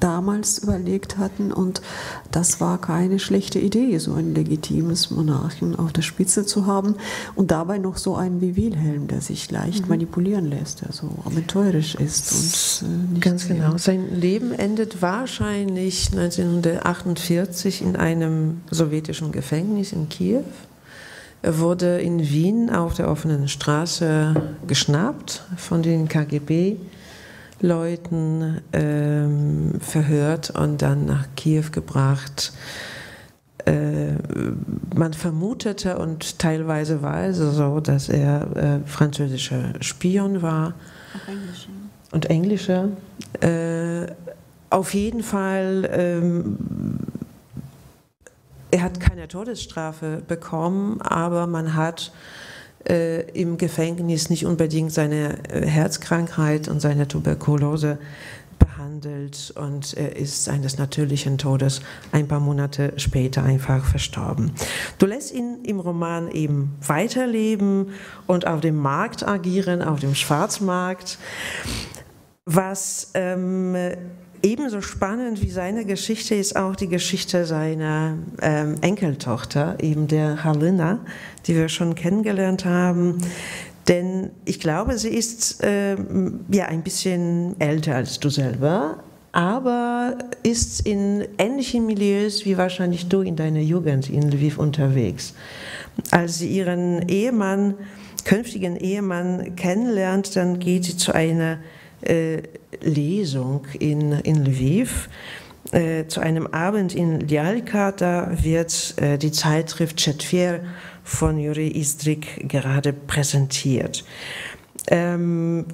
damals überlegt hatten. Und das war keine schlechte Idee, so ein legitimes Monarchen auf der Spitze zu haben und dabei noch so einen wie Wilhelm, der sich leicht mhm. manipulieren lässt, der so abenteurisch ist. Und, äh, Ganz genau. Sein Leben endet wahrscheinlich 1948 in einem sowjetischen Gefängnis in Kiew. Er wurde in Wien auf der offenen Straße geschnappt von den KGB. Leuten ähm, verhört und dann nach Kiew gebracht. Äh, man vermutete und teilweise war es so, dass er äh, französischer Spion war. Auch Englischer. Und Englischer. Äh, auf jeden Fall, ähm, er hat keine Todesstrafe bekommen, aber man hat äh, im Gefängnis nicht unbedingt seine Herzkrankheit und seine Tuberkulose behandelt und er ist eines natürlichen Todes ein paar Monate später einfach verstorben. Du lässt ihn im Roman eben weiterleben und auf dem Markt agieren, auf dem Schwarzmarkt, was ähm, Ebenso spannend wie seine Geschichte ist auch die Geschichte seiner ähm, Enkeltochter, eben der Halina, die wir schon kennengelernt haben. Denn ich glaube, sie ist ähm, ja ein bisschen älter als du selber, aber ist in ähnlichen Milieus wie wahrscheinlich du in deiner Jugend in Lviv unterwegs. Als sie ihren Ehemann, künftigen Ehemann kennenlernt, dann geht sie zu einer äh, Lesung in, in Lviv. Äh, zu einem Abend in Ljalka, da wird äh, die Zeitschrift Chetvier von Juri Istrik gerade präsentiert. Ähm,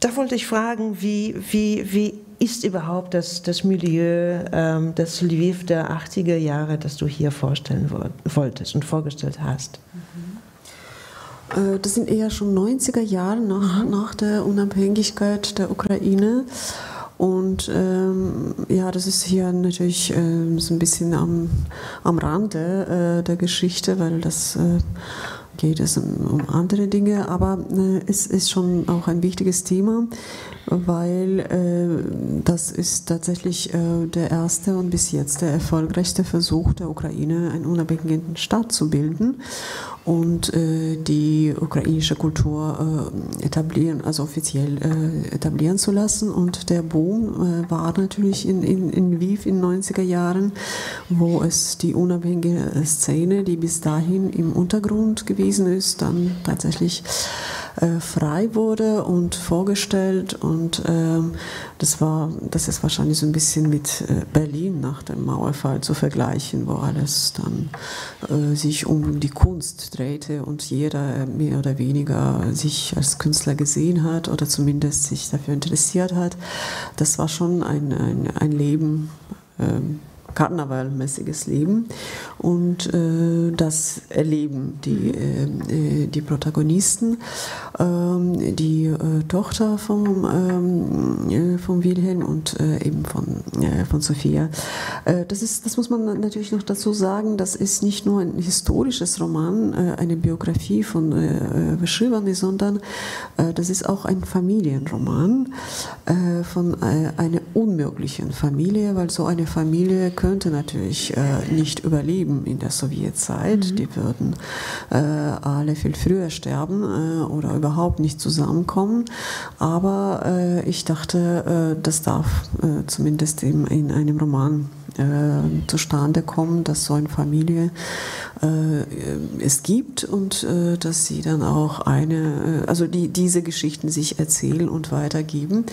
da wollte ich fragen, wie, wie, wie ist überhaupt das, das Milieu, ähm, das Lviv der 80er Jahre, das du hier vorstellen wolltest und vorgestellt hast? Mhm. Das sind eher schon 90er Jahre nach, nach der Unabhängigkeit der Ukraine. Und ähm, ja, das ist hier natürlich äh, so ein bisschen am, am Rande äh, der Geschichte, weil das äh, geht es um, um, andere Dinge, aber äh, es ist schon auch ein wichtiges Thema, weil äh, das ist tatsächlich äh, der erste und bis jetzt der erfolgreichste Versuch der Ukraine, einen unabhängigen Staat zu bilden und äh, die ukrainische Kultur äh, etablieren, also offiziell äh, etablieren zu lassen. Und der Boom äh, war natürlich in, in, in Lviv in den 90er Jahren, wo es die unabhängige Szene, die bis dahin im Untergrund gewesen ist, dann tatsächlich äh, frei wurde und vorgestellt. Und ähm, das war, das ist wahrscheinlich so ein bisschen mit äh, Berlin nach dem Mauerfall zu vergleichen, wo alles dann äh, sich um die Kunst drehte und jeder mehr oder weniger sich als Künstler gesehen hat oder zumindest sich dafür interessiert hat. Das war schon ein, ein, ein Leben. Ähm, karnevalmäßiges Leben und äh, das erleben die, äh, die Protagonisten. Ähm, die äh, Tochter vom, ähm, äh, von Wilhelm und äh, eben von, äh, von Sophia. das, ist, das muss man natürlich noch dazu sagen, das ist nicht nur ein historisches Roman, eine Biografie von äh, Wyszywany, sondern das ist auch ein Familienroman von einer unmöglichen Familie, weil so eine Familie könnte natürlich äh, nicht überleben in der Sowjetzeit. Mhm. Die würden äh, alle viel früher sterben äh, oder überhaupt nicht zusammenkommen. Aber äh, ich dachte, äh, das darf äh, zumindest in, in einem Roman zustande kommen, dass so eine Familie es gibt und dass sie dann auch eine, also die, diese Geschichten sich erzählen und weitergeben.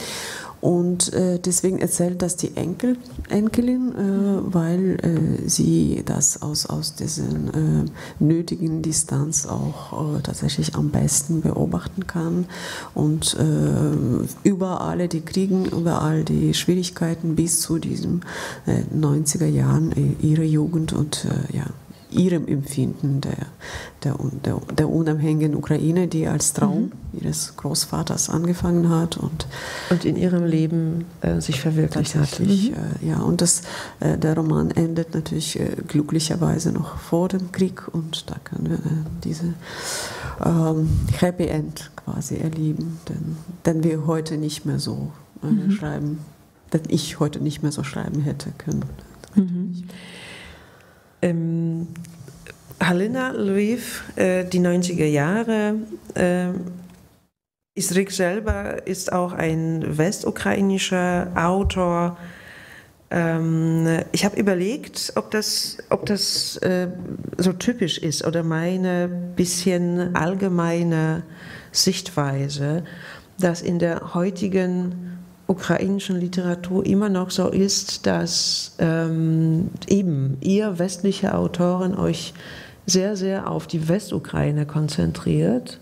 Und äh, deswegen erzählt das die Enkel, Enkelin, äh, weil äh, sie das aus, aus diesen äh, nötigen Distanz auch äh, tatsächlich am besten beobachten kann. Und äh, über alle die Kriegen, über all die Schwierigkeiten bis zu diesen 90er Jahren ihre Jugend und ja, ihrem Empfinden der, der, der, der unabhängigen Ukraine, die als Traum mhm. ihres Großvaters angefangen hat und, und in ihrem Leben äh, sich verwirklicht hat. Mhm. Äh, ja, und das, äh, der Roman endet natürlich äh, glücklicherweise noch vor dem Krieg und da können wir äh, diese ähm, Happy End quasi erleben, denn, denn wir heute nicht mehr so mhm. schreiben, denn ich heute nicht mehr so schreiben hätte können. Ähm, Halina Lviv, äh, die 90er Jahre. Äh, Isrik selber ist auch ein westukrainischer Autor. Ähm, ich habe überlegt, ob das, ob das äh, so typisch ist oder meine bisschen allgemeine Sichtweise, dass in der heutigen ukrainischen Literatur immer noch so ist, dass ähm, eben ihr westliche Autoren euch sehr, sehr auf die Westukraine konzentriert.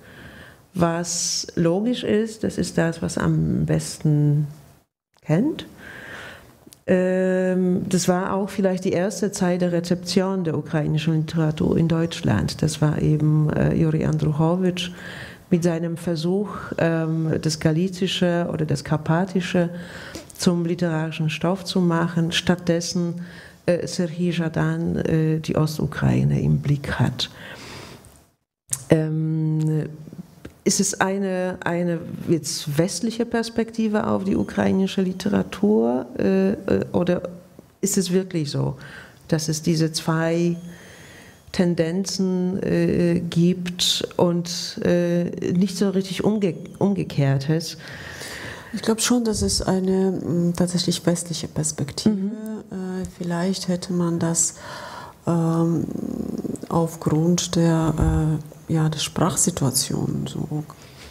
Was logisch ist, das ist das, was am besten kennt. Ähm, das war auch vielleicht die erste Zeit der Rezeption der ukrainischen Literatur in Deutschland. Das war eben äh, Juri Andruchowitsch mit seinem Versuch, ähm, das Galizische oder das Karpatische zum literarischen Stoff zu machen, stattdessen äh, Serhii Jadan äh, die Ostukraine im Blick hat. Ähm, ist es eine, eine jetzt westliche Perspektive auf die ukrainische Literatur äh, äh oder ist es wirklich so, dass es diese zwei Tendenzen äh, gibt und äh, nicht so richtig umge umgekehrt ist. Ich glaube schon, dass es eine mh, tatsächlich westliche Perspektive. Mhm. Äh, vielleicht hätte man das ähm, aufgrund der, äh, ja, der Sprachsituation so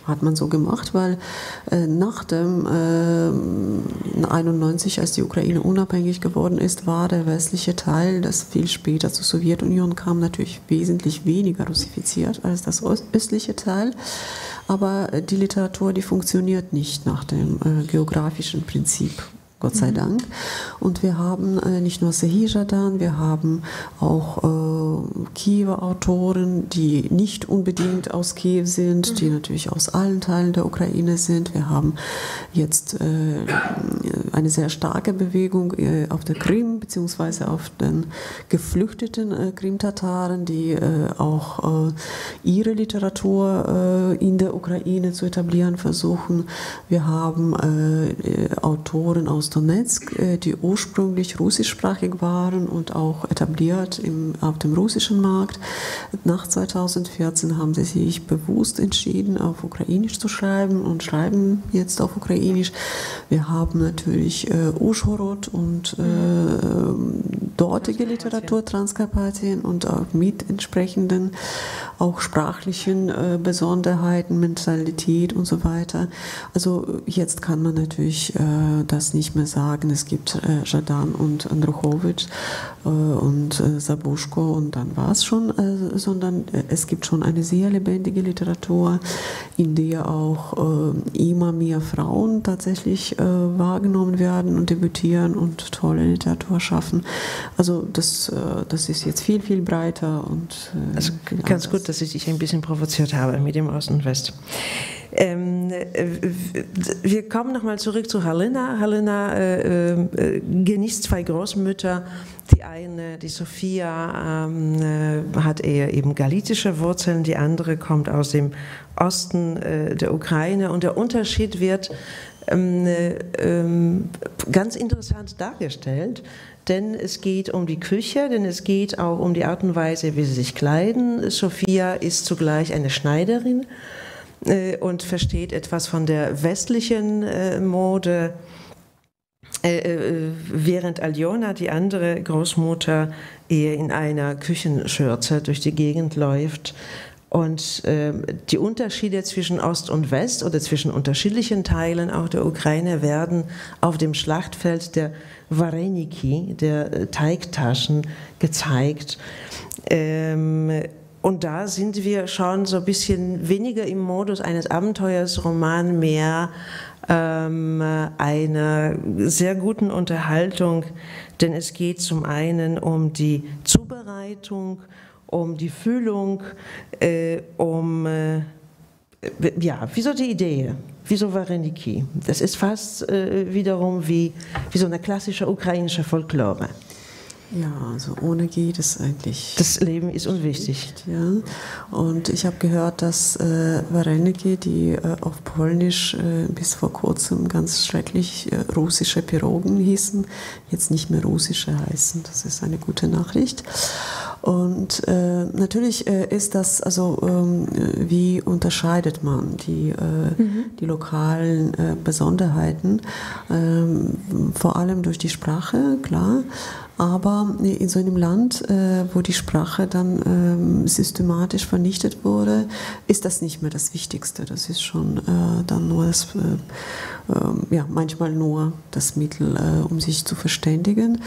hat man so gemacht, weil äh, nach dem äh, 91, als die Ukraine unabhängig geworden ist, war der westliche Teil, das viel später zur Sowjetunion kam, natürlich wesentlich weniger russifiziert als das östliche Teil. Aber die Literatur, die funktioniert nicht nach dem äh, geografischen Prinzip Gott sei mhm. Dank. Und wir haben äh, nicht nur Sehijadan, wir haben auch äh, Kiewer Autoren, die nicht unbedingt aus Kiew sind, mhm. die natürlich aus allen Teilen der Ukraine sind. Wir haben jetzt äh, eine sehr starke Bewegung äh, auf der Krim, beziehungsweise auf den geflüchteten äh, Krim-Tataren, die äh, auch ihre Literatur in der Ukraine zu etablieren versuchen. Wir haben Autoren aus Donetsk, die ursprünglich russischsprachig waren und auch etabliert auf dem russischen Markt. Nach 2014 haben sie sich bewusst entschieden, auf Ukrainisch zu schreiben und schreiben jetzt auf Ukrainisch. Wir haben natürlich äh, Uschhorod und äh, dortige Literatur Transkarpatien und auch mit entsprechenden auch sprachlichen äh, Besonderheiten, Mentalität und so weiter. Also jetzt kann man natürlich äh, das nicht mehr sagen. Es gibt äh, Jadan und Andruchowitsch äh, und äh, Sabuschko und dann war es schon, äh, sondern es gibt schon eine sehr lebendige Literatur, in der auch immer mehr Frauen tatsächlich wahrgenommen werden und debütieren und tolle Literatur schaffen. Also das, das ist jetzt viel, viel breiter und also ganz anders. gut, dass ich dich ein bisschen provoziert habe mit dem Ost und West. Ähm, wir kommen nochmal zurück zu Halina. Halina äh, äh, genießt zwei Großmütter. Die eine, die Sophia, ähm, äh, hat eher eben galizische Wurzeln, die andere kommt aus dem Osten äh, der Ukraine. Und der Unterschied wird ganz interessant dargestellt, denn es geht um die Küche, denn es geht auch um die Art und Weise, wie sie sich kleiden. Sophia ist zugleich eine Schneiderin äh, und versteht etwas von der westlichen äh, Mode. Äh, äh, während Aljona, die andere Großmutter, eher in einer Küchenschürze durch die Gegend läuft. Und äh, die Unterschiede zwischen Ost und West oder zwischen unterschiedlichen Teilen auch der Ukraine werden auf dem Schlachtfeld der Vareniki, der Teigtaschen, gezeigt. Ähm, und da sind wir schon so ein bisschen weniger im Modus eines Abenteuersroman, mehr ähm, einer sehr guten Unterhaltung, denn es geht zum einen um die Zubereitung um die Fühlung, äh, um, äh, ja, wie so die Idee, wie so Vareniki. Das ist fast äh, wiederum wie, wie so eine klassische ukrainische Folklore. Ja, also ohne geht es eigentlich. Das Leben ist unwichtig. Ja, und ich habe gehört, dass äh, Vareniki, die äh, auf Polnisch äh, bis vor kurzem ganz schrecklich äh, russische Pirogen hießen, jetzt nicht mehr russische heißen. Das ist eine gute Nachricht. Und äh, natürlich äh, ist das, also ähm, wie unterscheidet man die, äh, mhm. die lokalen äh, Besonderheiten, ähm, vor allem durch die Sprache, klar, aber in so einem Land, äh, wo die Sprache dann ähm, systematisch vernichtet wurde, ist das nicht mehr das Wichtigste. Das ist schon äh, dann nur das, äh, ähm, ja, manchmal nur das Mittel, um sich zu verständigen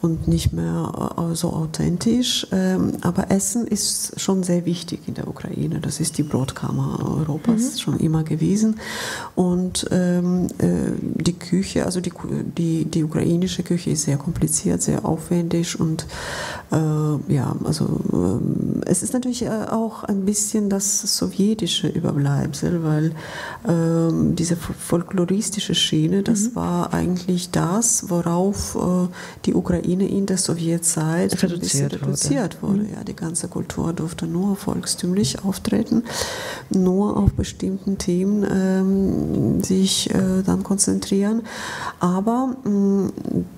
und nicht mehr so authentisch. Ähm, aber Essen ist schon sehr wichtig in der Ukraine. Das ist die Brotkammer Europas mhm. schon immer gewesen. Und die Küche, also die, die, die ukrainische Küche ist sehr kompliziert, sehr aufwendig aufwendig und äh, ja, also äh, es ist natürlich äh, auch ein bisschen das sowjetische Überbleibsel, weil äh, diese folkloristische Schiene, das mhm. war eigentlich das, worauf äh, die Ukraine in der Sowjetzeit reduziert, reduziert wurde. wurde. Mhm. Ja, die ganze Kultur durfte nur volkstümlich auftreten, nur auf bestimmten Themen ähm, sich äh, dann konzentrieren. Aber mh,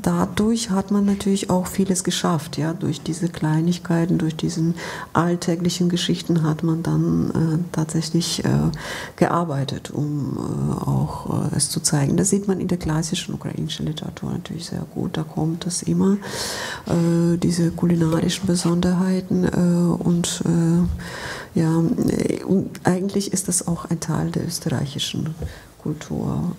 dadurch hat man natürlich auch vieles geschafft. Ja? Durch diese Kleinigkeiten, durch diese alltäglichen Geschichten hat man dann äh, tatsächlich äh, gearbeitet, um äh, auch äh, es zu zeigen. Das sieht man in der klassischen ukrainischen Literatur natürlich sehr gut. Da kommt das immer, äh, diese kulinarischen Besonderheiten äh, und ja, und eigentlich ist das auch ein Teil der österreichischen Kultur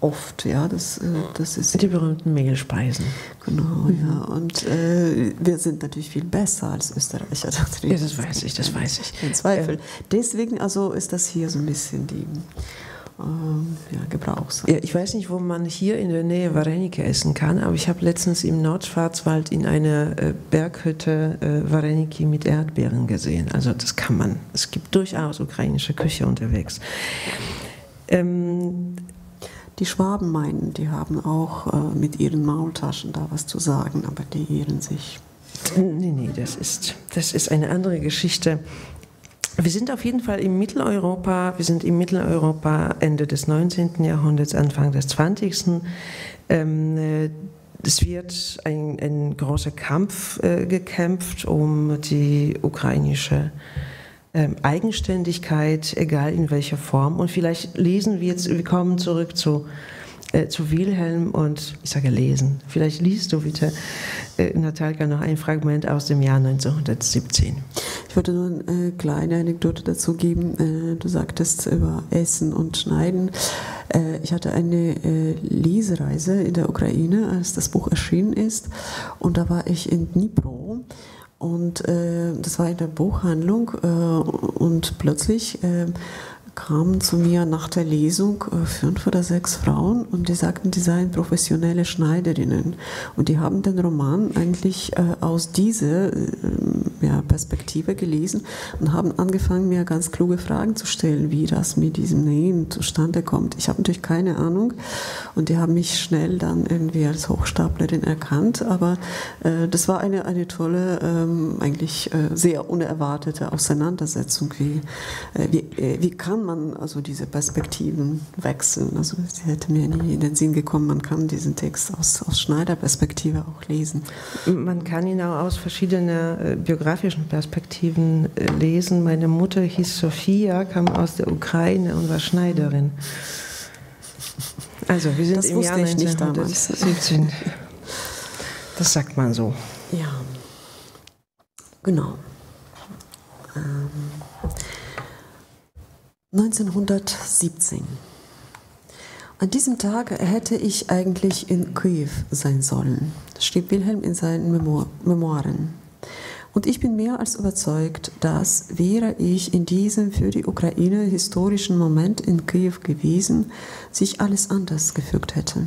oft, ja, das, äh, das ist... Die berühmten Mehlspeisen. Genau, mhm. ja, und äh, wir sind natürlich viel besser als Österreicher. Ja, das weiß ich, das weiß ich. Kein Zweifel. Ja. Deswegen also ist das hier so ein bisschen die... Ähm, ja, Gebrauchs. Ja, ich weiß nicht, wo man hier in der Nähe Varenike essen kann, aber ich habe letztens im Nordschwarzwald in einer äh, Berghütte äh, Vareniki mit Erdbeeren gesehen. Also das kann man. Es gibt durchaus ukrainische Küche unterwegs. Ähm, die Schwaben meinen, die haben auch äh, mit ihren Maultaschen da was zu sagen, aber die ehren sich. Nee, nee, das ist, das ist eine andere Geschichte. Wir sind auf jeden Fall im Mitteleuropa, wir sind im Mitteleuropa Ende des 19. Jahrhunderts, Anfang des 20. Ähm, äh, es wird ein, ein großer Kampf äh, gekämpft um die ukrainische ähm, Eigenständigkeit, egal in welcher Form. Und vielleicht lesen wir jetzt, wir kommen zurück zu, äh, zu Wilhelm und ich sage lesen. Vielleicht liest du bitte, äh, Natalka, noch ein Fragment aus dem Jahr 1917. Ich wollte nur eine kleine Anekdote dazu geben. Äh, du sagtest über Essen und Schneiden. Äh, ich hatte eine äh, Lesereise in der Ukraine, als das Buch erschienen ist. Und da war ich in Dnipro. Und äh, das war in der Buchhandlung äh, und plötzlich äh, kamen zu mir nach der Lesung äh, fünf oder sechs Frauen und die sagten, die seien professionelle Schneiderinnen. Und die haben den Roman eigentlich äh, aus dieser äh, Perspektive gelesen und haben angefangen, mir ganz kluge Fragen zu stellen, wie das mit diesem Nähen zustande kommt. Ich habe natürlich keine Ahnung und die haben mich schnell dann irgendwie als Hochstaplerin erkannt, aber das war eine, eine tolle, ähm, eigentlich sehr unerwartete Auseinandersetzung. Wie, wie, wie kann man man also diese Perspektiven wechseln. Also es hätte mir nie in den Sinn gekommen, man kann diesen Text aus, aus Schneider-Perspektive auch lesen. Man kann ihn auch aus verschiedenen äh, biografischen Perspektiven äh, lesen. Meine Mutter hieß Sophia, kam aus der Ukraine und war Schneiderin. Also wir sind das im Jahr 1917. Das sagt man so. Ja, genau. Ähm. 1917. An diesem Tag hätte ich eigentlich in Kiew sein sollen, schrieb Wilhelm in seinen Memoiren. Und ich bin mehr als überzeugt, dass, wäre ich in diesem für die Ukraine historischen Moment in Kiew gewesen, sich alles anders gefügt hätte.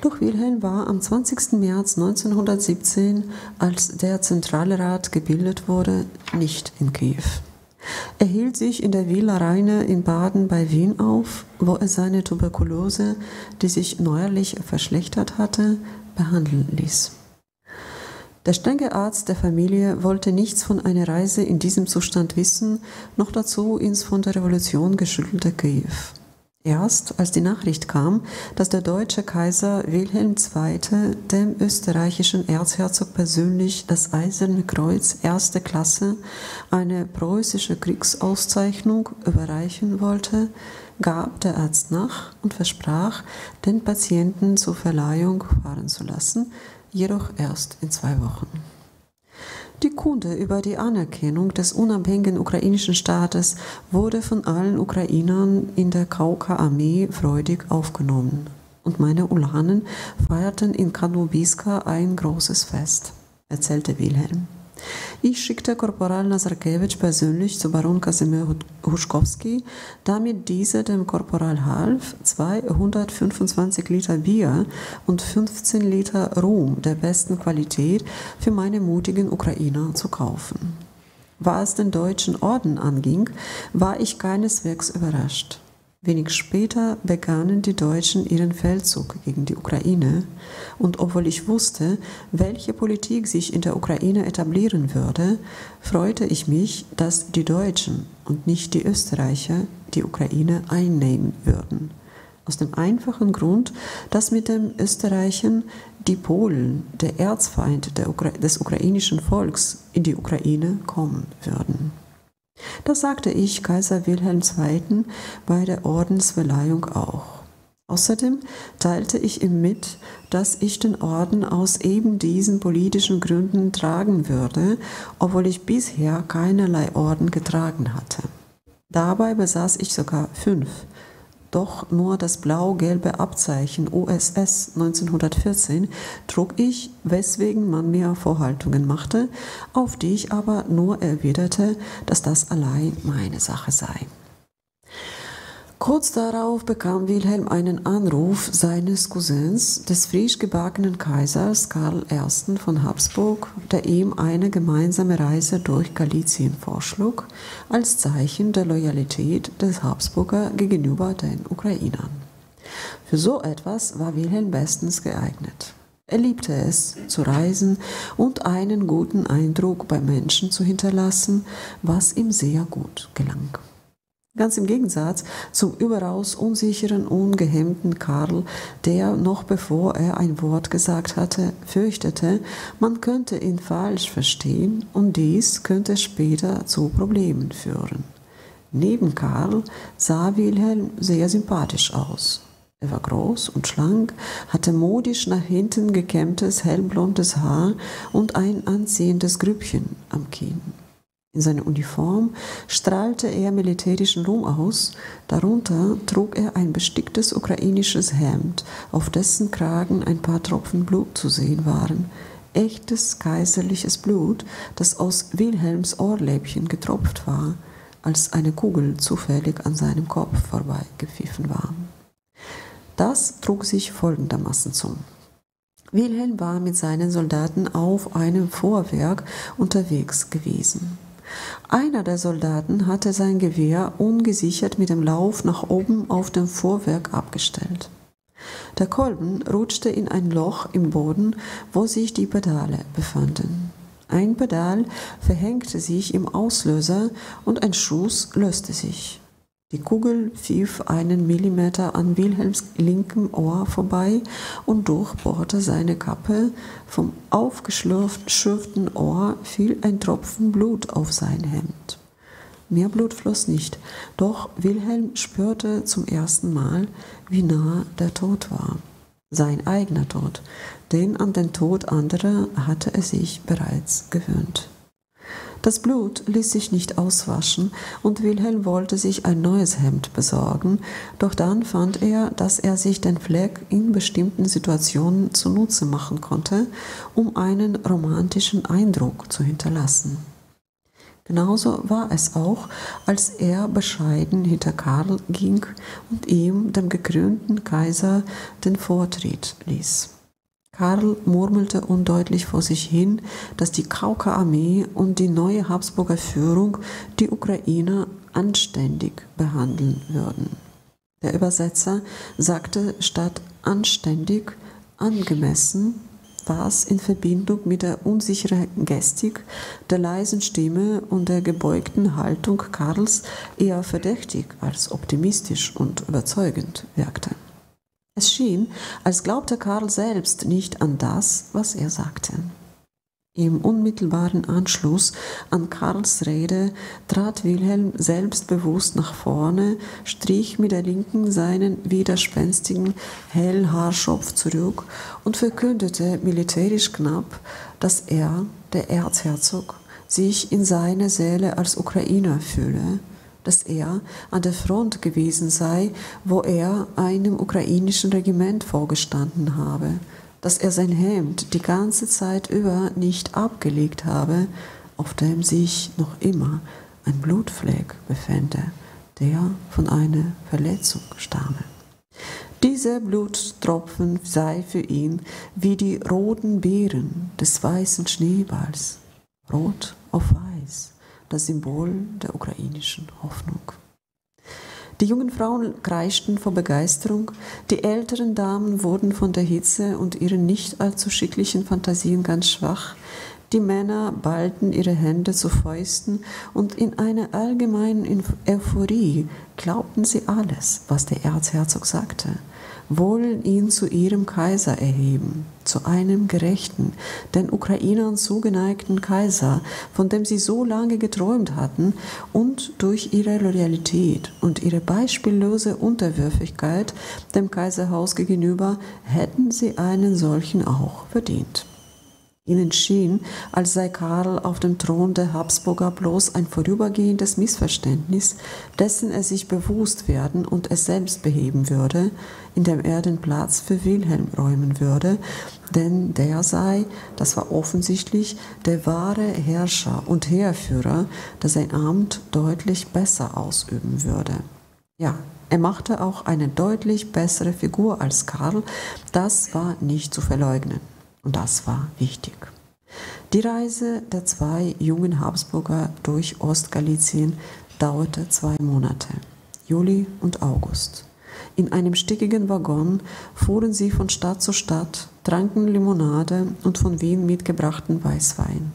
Doch Wilhelm war am 20. März 1917, als der Zentrale Rat gebildet wurde, nicht in Kiew. Er hielt sich in der Villa Reine in Baden bei Wien auf, wo er seine Tuberkulose, die sich neuerlich verschlechtert hatte, behandeln ließ. Der strenge Arzt der Familie wollte nichts von einer Reise in diesem Zustand wissen, noch dazu ins von der Revolution geschüttelte Kiew. Erst als die Nachricht kam, dass der deutsche Kaiser Wilhelm II. dem österreichischen Erzherzog persönlich das Eiserne Kreuz erste Klasse, eine preußische Kriegsauszeichnung, überreichen wollte, gab der Arzt nach und versprach, den Patienten zur Verleihung fahren zu lassen, jedoch erst in zwei Wochen. Die Kunde über die Anerkennung des unabhängigen ukrainischen Staates wurde von allen Ukrainern in der Kauka-Armee freudig aufgenommen. Und meine Ulanen feierten in Kanubiska ein großes Fest, erzählte Wilhelm. Ich schickte Korporal Nazarkewitsch persönlich zu Baron Kasimir Huschkowski, damit dieser dem Korporal half, 225 Liter Bier und 15 Liter Ruhm der besten Qualität für meine mutigen Ukrainer zu kaufen. Was den deutschen Orden anging, war ich keineswegs überrascht. Wenig später begannen die Deutschen ihren Feldzug gegen die Ukraine, und obwohl ich wusste, welche Politik sich in der Ukraine etablieren würde, freute ich mich, dass die Deutschen und nicht die Österreicher die Ukraine einnehmen würden. Aus dem einfachen Grund, dass mit dem Österreichen die Polen, der Erzfeind der des ukrainischen Volks, in die Ukraine kommen würden. Das sagte ich Kaiser Wilhelm II. bei der Ordensverleihung auch. Außerdem teilte ich ihm mit, dass ich den Orden aus eben diesen politischen Gründen tragen würde, obwohl ich bisher keinerlei Orden getragen hatte. Dabei besaß ich sogar fünf, doch nur das blau-gelbe Abzeichen USS 1914 trug ich, weswegen man mir Vorhaltungen machte, auf die ich aber nur erwiderte, dass das allein meine Sache sei. Kurz darauf bekam Wilhelm einen Anruf seines Cousins, des frisch gebackenen Kaisers Karl I. von Habsburg, der ihm eine gemeinsame Reise durch Galizien vorschlug, als Zeichen der Loyalität des Habsburger gegenüber den Ukrainern. Für so etwas war Wilhelm bestens geeignet. Er liebte es, zu reisen und einen guten Eindruck bei Menschen zu hinterlassen, was ihm sehr gut gelang. Ganz im Gegensatz zum überaus unsicheren, ungehemmten Karl, der noch bevor er ein Wort gesagt hatte, fürchtete, man könnte ihn falsch verstehen und dies könnte später zu Problemen führen. Neben Karl sah Wilhelm sehr sympathisch aus. Er war groß und schlank, hatte modisch nach hinten gekämmtes hellblondes Haar und ein anziehendes Grübchen am Kinn. In seiner Uniform strahlte er militärischen Ruhm aus, darunter trug er ein besticktes ukrainisches Hemd, auf dessen Kragen ein paar Tropfen Blut zu sehen waren, echtes kaiserliches Blut, das aus Wilhelms Ohrläppchen getropft war, als eine Kugel zufällig an seinem Kopf vorbeigepfiffen war. Das trug sich folgendermaßen zu. Wilhelm war mit seinen Soldaten auf einem Vorwerk unterwegs gewesen. Einer der Soldaten hatte sein Gewehr ungesichert mit dem Lauf nach oben auf dem Vorwerk abgestellt. Der Kolben rutschte in ein Loch im Boden, wo sich die Pedale befanden. Ein Pedal verhängte sich im Auslöser und ein Schuss löste sich. Die Kugel pfiff einen Millimeter an Wilhelms linkem Ohr vorbei und durchbohrte seine Kappe. Vom aufgeschürften Ohr fiel ein Tropfen Blut auf sein Hemd. Mehr Blut floss nicht, doch Wilhelm spürte zum ersten Mal, wie nah der Tod war. Sein eigener Tod, denn an den Tod anderer hatte er sich bereits gewöhnt. Das Blut ließ sich nicht auswaschen und Wilhelm wollte sich ein neues Hemd besorgen, doch dann fand er, dass er sich den Fleck in bestimmten Situationen zunutze machen konnte, um einen romantischen Eindruck zu hinterlassen. Genauso war es auch, als er bescheiden hinter Karl ging und ihm, dem gekrönten Kaiser, den Vortritt ließ. Karl murmelte undeutlich vor sich hin, dass die Kauka-Armee und die neue Habsburger Führung die Ukrainer anständig behandeln würden. Der Übersetzer sagte statt anständig angemessen was in Verbindung mit der unsicheren Gestik, der leisen Stimme und der gebeugten Haltung Karls eher verdächtig als optimistisch und überzeugend wirkte. Es schien, als glaubte Karl selbst nicht an das, was er sagte. Im unmittelbaren Anschluss an Karls Rede trat Wilhelm selbstbewusst nach vorne, strich mit der Linken seinen widerspenstigen Hellhaarschopf zurück und verkündete militärisch knapp, dass er, der Erzherzog, sich in seiner Seele als Ukrainer fühle, dass er an der Front gewesen sei, wo er einem ukrainischen Regiment vorgestanden habe dass er sein Hemd die ganze Zeit über nicht abgelegt habe, auf dem sich noch immer ein Blutfleck befände, der von einer Verletzung stamme. Dieser Bluttropfen sei für ihn wie die roten Beeren des weißen Schneeballs, rot auf weiß, das Symbol der ukrainischen Hoffnung. Die jungen Frauen kreischten vor Begeisterung, die älteren Damen wurden von der Hitze und ihren nicht allzu schicklichen Fantasien ganz schwach, die Männer ballten ihre Hände zu Fäusten und in einer allgemeinen Euphorie glaubten sie alles, was der Erzherzog sagte wollen ihn zu ihrem Kaiser erheben, zu einem gerechten, den Ukrainern zugeneigten Kaiser, von dem sie so lange geträumt hatten, und durch ihre Loyalität und ihre beispiellose Unterwürfigkeit dem Kaiserhaus gegenüber hätten sie einen solchen auch verdient. Ihnen schien, als sei Karl auf dem Thron der Habsburger bloß ein vorübergehendes Missverständnis, dessen er sich bewusst werden und es selbst beheben würde, indem er den Platz für Wilhelm räumen würde, denn der sei, das war offensichtlich, der wahre Herrscher und Heerführer, der sein Amt deutlich besser ausüben würde. Ja, er machte auch eine deutlich bessere Figur als Karl, das war nicht zu verleugnen. Und das war wichtig. Die Reise der zwei jungen Habsburger durch Ostgalizien dauerte zwei Monate, Juli und August. In einem stickigen Waggon fuhren sie von Stadt zu Stadt, tranken Limonade und von Wien mitgebrachten Weißwein.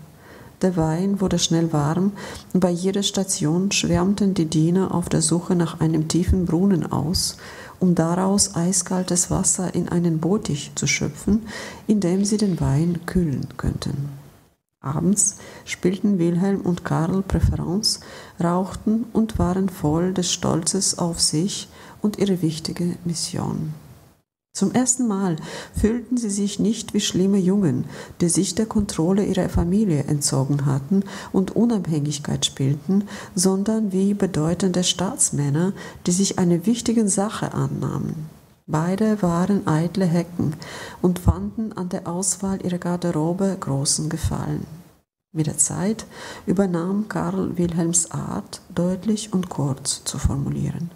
Der Wein wurde schnell warm und bei jeder Station schwärmten die Diener auf der Suche nach einem tiefen Brunnen aus um daraus eiskaltes Wasser in einen Bottich zu schöpfen, in dem sie den Wein kühlen könnten. Abends spielten Wilhelm und Karl Präferenz, rauchten und waren voll des Stolzes auf sich und ihre wichtige Mission. Zum ersten Mal fühlten sie sich nicht wie schlimme Jungen, die sich der Kontrolle ihrer Familie entzogen hatten und Unabhängigkeit spielten, sondern wie bedeutende Staatsmänner, die sich einer wichtigen Sache annahmen. Beide waren eitle Hecken und fanden an der Auswahl ihrer Garderobe großen Gefallen. Mit der Zeit übernahm Karl Wilhelms Art, deutlich und kurz zu formulieren.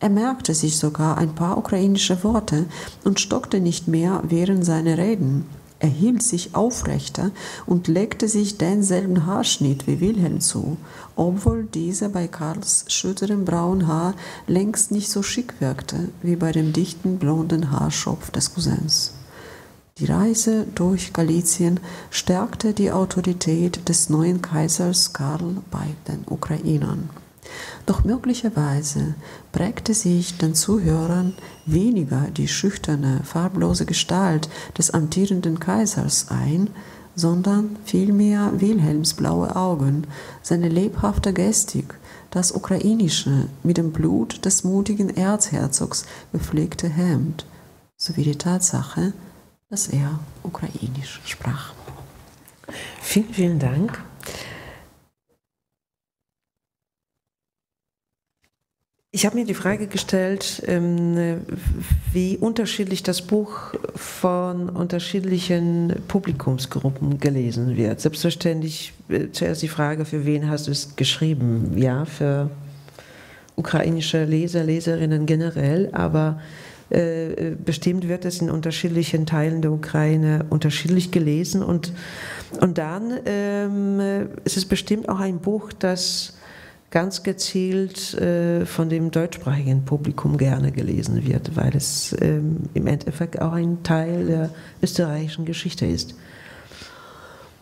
Er merkte sich sogar ein paar ukrainische Worte und stockte nicht mehr während seiner Reden. Er hielt sich aufrechter und legte sich denselben Haarschnitt wie Wilhelm zu, obwohl dieser bei Karls schütterem braunen Haar längst nicht so schick wirkte wie bei dem dichten blonden Haarschopf des Cousins. Die Reise durch Galizien stärkte die Autorität des neuen Kaisers Karl bei den Ukrainern. Doch möglicherweise prägte sich den Zuhörern weniger die schüchterne, farblose Gestalt des amtierenden Kaisers ein, sondern vielmehr Wilhelms blaue Augen, seine lebhafte Gestik, das ukrainische, mit dem Blut des mutigen Erzherzogs bepflegte Hemd, sowie die Tatsache, dass er ukrainisch sprach. Vielen, vielen Dank. Ich habe mir die Frage gestellt, ähm, wie unterschiedlich das Buch von unterschiedlichen Publikumsgruppen gelesen wird. Selbstverständlich äh, zuerst die Frage, für wen hast du es geschrieben? Ja, für ukrainische Leser, Leserinnen generell, aber äh, bestimmt wird es in unterschiedlichen Teilen der Ukraine unterschiedlich gelesen und, und dann ähm, ist es bestimmt auch ein Buch, das ganz gezielt äh, von dem deutschsprachigen Publikum gerne gelesen wird, weil es ähm, im Endeffekt auch ein Teil der österreichischen Geschichte ist.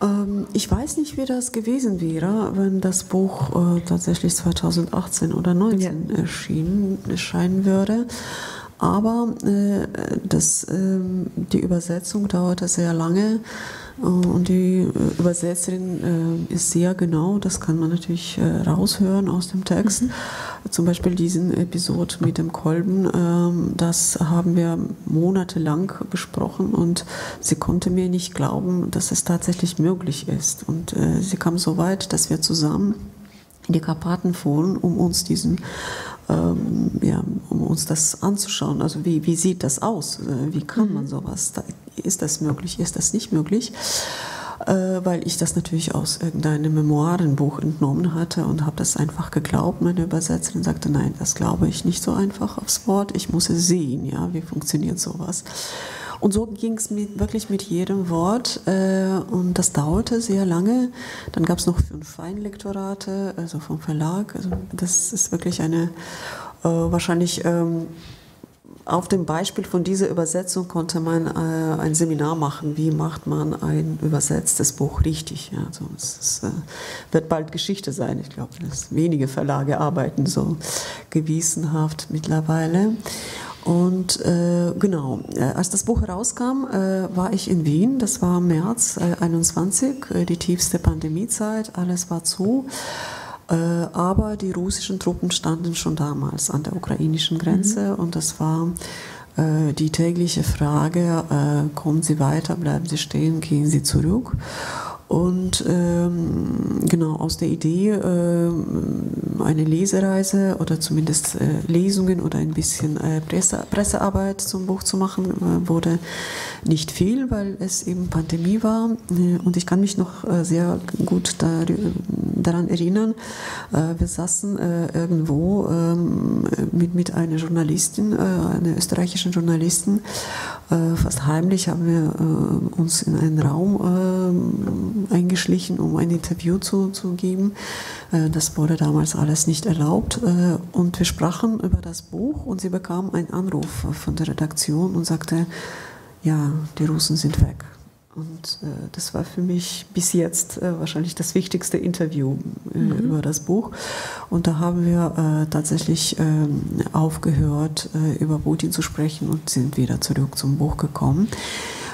Ähm, ich weiß nicht, wie das gewesen wäre, wenn das Buch äh, tatsächlich 2018 oder 2019 ja. erschienen, erscheinen würde. Aber äh, das, äh, die Übersetzung dauerte sehr lange äh, und die äh, Übersetzerin äh, ist sehr genau, das kann man natürlich raushören aus dem Text. Mhm. Zum Beispiel diesen Episode mit dem Kolben, das haben wir monatelang besprochen und sie konnte mir nicht glauben, dass es tatsächlich möglich ist. Und sie kam so weit, dass wir zusammen in die Karpaten fuhren, um uns diesen ähm, ja, um uns das anzuschauen. Also wie, wie sieht das aus? Äh, wie kann man mhm. sowas? Ist das möglich? Ist das nicht möglich? Äh, weil ich das natürlich aus irgendeinem Memoirenbuch entnommen hatte und habe das einfach geglaubt. Meine Übersetzerin sagte, nein, das glaube ich nicht so einfach aufs Wort. Ich muss es sehen, ja, wie funktioniert sowas. Und so ging es wirklich mit jedem Wort äh, und das dauerte sehr lange. Dann gab es noch fünf Feinlektorate, also vom Verlag. Also das ist wirklich eine äh, wahrscheinlich ähm, auf dem Beispiel von dieser Übersetzung konnte man äh, ein Seminar machen, wie macht man ein übersetztes Buch richtig. Ja, also es ist, äh, wird bald Geschichte sein. Ich glaube, dass wenige Verlage arbeiten so gewissenhaft mittlerweile. Und äh, genau, äh, als das Buch herauskam, äh, war ich in Wien. Das war März äh, 21, äh, die tiefste Pandemiezeit. Alles war zu. Äh, aber die russischen Truppen standen schon damals an der ukrainischen Grenze mhm. und das war die tägliche Frage, kommen Sie weiter, bleiben Sie stehen, gehen Sie zurück. Und ähm, genau aus der Idee, äh, eine Lesereise oder zumindest äh, Lesungen oder ein bisschen äh, Presse, Pressearbeit zum Buch zu machen, äh, wurde nicht viel, weil es eben Pandemie war. Äh, und ich kann mich noch äh, sehr gut da, daran erinnern, wir saßen irgendwo ähm, mit, einer Journalistin, einer österreichischen Journalistin, fast heimlich haben wir uns in einen Raum ähm, eingeschlichen, um ein Interview zu, zu geben. Äh, das wurde damals alles nicht erlaubt. Äh, und wir sprachen über das Buch und sie bekam einen Anruf von der Redaktion und sagte, ja, die Russen sind weg. Und äh, das war für mich bis jetzt äh, wahrscheinlich das wichtigste Interview äh, mhm. über das Buch. Und da haben wir äh, tatsächlich ähm, aufgehört, über Putin zu sprechen und sind wieder zurück zum Buch gekommen.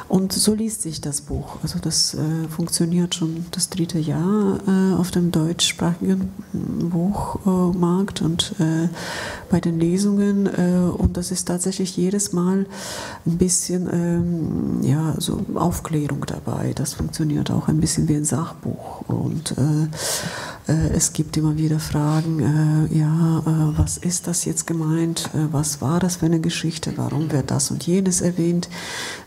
Und so liest sich das Buch. Also das äh, funktioniert schon das dritte Jahr äh, auf dem deutschsprachigen Buchmarkt und äh, bei den Lesungen. Äh, und das ist tatsächlich jedes Mal ein bisschen ähm, ja, so Aufklärung dabei. Das funktioniert auch ein bisschen wie ein Sachbuch. Und äh, es gibt immer wieder Fragen, ja, was ist das jetzt gemeint? was war das für eine Geschichte? Warum wird das und jenes erwähnt?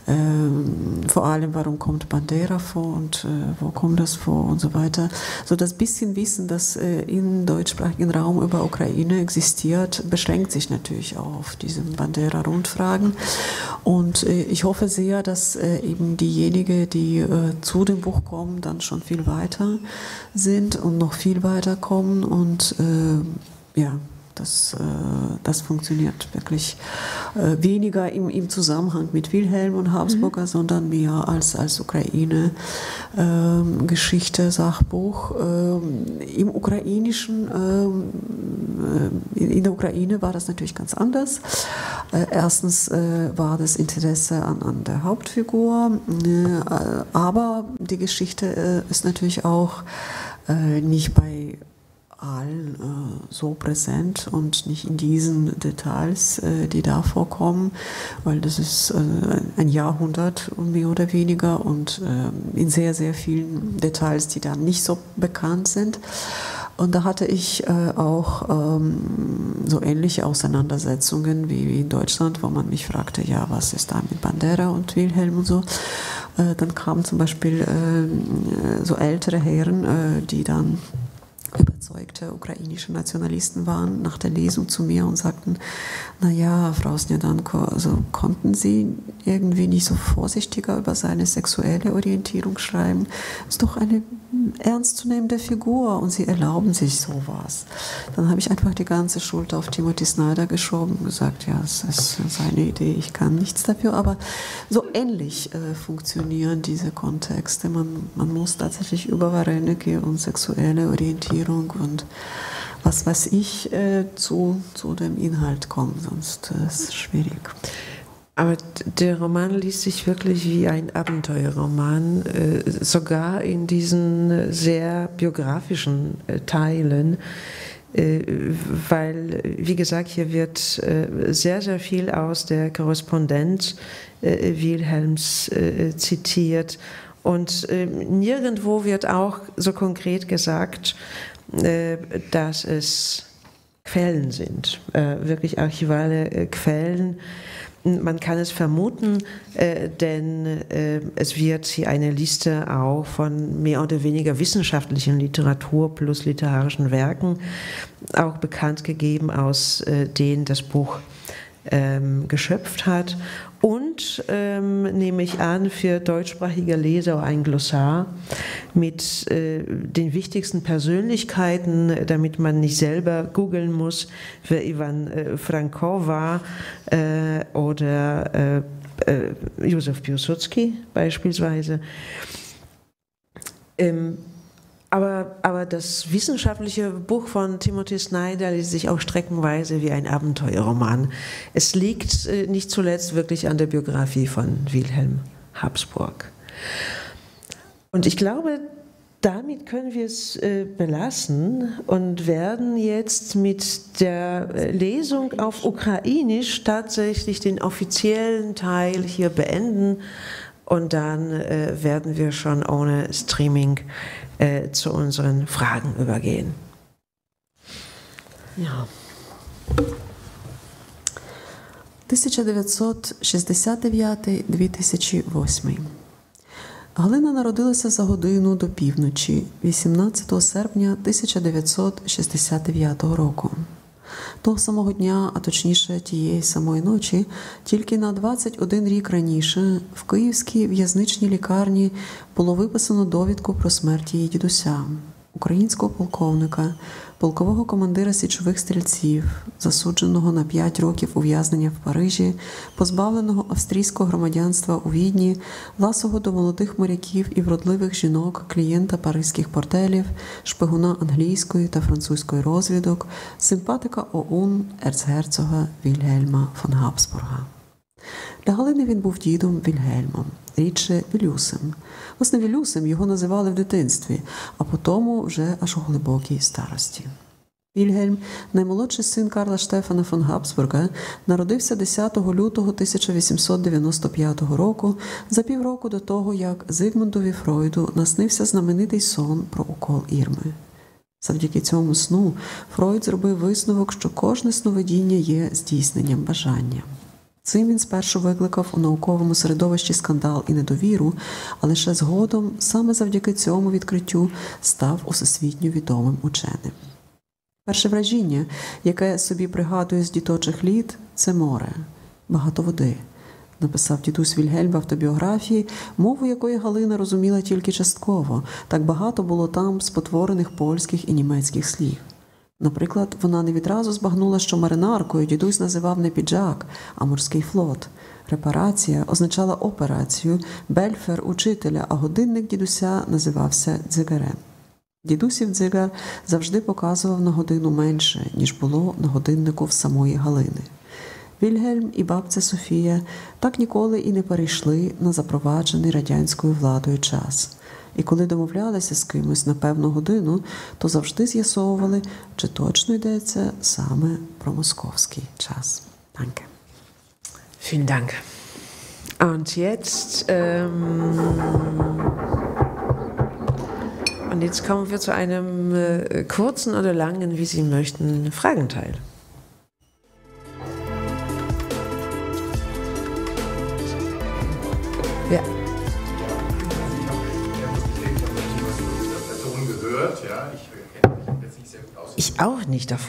Ähm, vor allem, warum kommt Bandera vor und äh, wo kommt das vor und so weiter. So das bisschen Wissen, das äh, im deutschsprachigen Raum über Ukraine existiert, beschränkt sich natürlich auf diese Bandera-Rundfragen. Und äh, ich hoffe sehr, dass äh, eben diejenigen, die äh, zu dem Buch kommen, dann schon viel weiter sind und noch viel weiter kommen und äh, ja, das, äh, das funktioniert wirklich äh, weniger im, im Zusammenhang mit Wilhelm und Habsburger, mhm. sondern mehr als, als Ukraine-Geschichte, ähm, Sachbuch. Ähm, Im ukrainischen, ähm, äh, in der Ukraine war das natürlich ganz anders. erstens war das Interesse an, an der Hauptfigur, aber die Geschichte ist natürlich auch nicht bei allen äh, so präsent und nicht in diesen Details, äh, die da vorkommen, weil das ist äh, ein Jahrhundert mehr oder weniger und äh, in sehr, sehr vielen Details, die da nicht so bekannt sind. Und da hatte ich äh, auch ähm, so ähnliche Auseinandersetzungen wie, in Deutschland, wo man mich fragte, ja, was ist da mit Bandera und Wilhelm und so. Äh, dann kamen zum Beispiel äh, so ältere Herren, die dann überzeugte ukrainische Nationalisten waren, nach der Lesung zu mir und sagten, naja, Frau Snedanko, also konnten Sie irgendwie nicht so vorsichtiger über seine sexuelle Orientierung schreiben? Ist doch eine ernstzunehmende Figur und Sie erlauben sich sowas. Dann habe ich einfach die ganze Schuld auf Timothy Snyder geschoben und gesagt, ja, es ist seine Idee, ich kann nichts dafür, aber so ähnlich äh, funktionieren diese Kontexte. Man, man muss tatsächlich über Vareniki und sexuelle Orientierung und was weiß ich, äh, zu, zu dem Inhalt kommen, sonst äh, ist es schwierig. Aber der Roman liest sich wirklich wie ein Abenteuerroman, äh, sogar in diesen sehr biografischen äh, Teilen, äh, weil, wie gesagt, hier wird äh, sehr, sehr viel aus der Korrespondenz Wilhelms zitiert. Und nirgendwo wird auch so konkret gesagt, dass es Quellen sind, äh, wirklich archivale äh, Quellen. Man kann es vermuten, denn es wird hier eine Liste auch von mehr oder weniger wissenschaftlichen Literatur plus literarischen Werken auch bekannt gegeben, aus denen das Buch ähm, geschöpft hat. Und ähm, nehme ich an, für deutschsprachige Leser ein Glossar mit äh, den wichtigsten Persönlichkeiten, damit man nicht selber googeln muss, wer Ivan äh, Franko war äh, oder äh, äh, Josef Piłsudski beispielsweise. Ähm, aber, aber das wissenschaftliche Buch von Timothy Snyder liest sich auch streckenweise wie ein Abenteuerroman. Es liegt äh, nicht zuletzt wirklich an der Biografie von Wilhelm Habsburg. Und ich glaube, damit können wir es äh, belassen und werden jetzt mit der äh, Lesung auf Ukrainisch tatsächlich den offiziellen Teil hier beenden und dann werden wir schon ohne Streaming äh, zu unseren Fragen übergehen. Ja. 1969-2008 Галина народилася за годину до півночі, 18 серпня 1969 року. Того самого дня, а точніше тієї самої ночі, тільки на 21 рік раніше в київській в'язничній лікарні було виписано довідку про смерть її дідуся, українського полковника, полкового командира січових стрільців, засудженого на 5 років ув'язнення в Парижі, позбавленого австрійського громадянства у Відні, ласого до молодих моряків і вродливих жінок, клієнта паризьких портелів, шпигуна англійської та французької розвідок, симпатика ОУН ерцгерцога Вільгельма фон Габсбурга. Для Галини він був дідом Вільгельмом, рідше Вілюсем. Власне, Вілюсем його називали в дитинстві, а потім вже аж у глибокій старості. Вільгельм, наймолодший син Карла Штефана фон Габсбурга, народився 10 лютого 1895 року, за півроку до того, як Зигмундові Фройду наснився знаменитий сон про укол Ірми. Завдяки цьому сну Фройд зробив висновок, що кожне сновидіння є здійсненням бажання. Цим він спершу викликав у науковому середовищі скандал і недовіру, а лише згодом, саме завдяки цьому відкриттю, став усесвітньо відомим ученим. Перше вражіння, яке собі пригадує з діточих літ, це море, багато води. Написав дідусь Вільгельм в автобіографії, мову якої Галина розуміла тільки частково, так багато було там спотворених польських і німецьких слів. Наприклад, вона не відразу збагнула, що маринаркою дідусь називав не піджак, а морський флот. Репарація означала операцію, бельфер учителя, а годинник дідуся називався дзигарем. Дідусів дзигар завжди показував на годину менше, ніж було на годиннику в самої Галини. Вільгельм і бабця Софія так ніколи і не перейшли на запроваджений радянською владою час. І коли домовлялися з кимось на певну годину, то завжди з'ясовували, чи точно йдеться саме про московський час. Danke. Vielen Dank. Und jetzt ähm, Und jetzt kommen wir zu einem äh, kurzen oder langen, wie Sie möchten, Fragenteil. Ja. Ich auch nicht davor.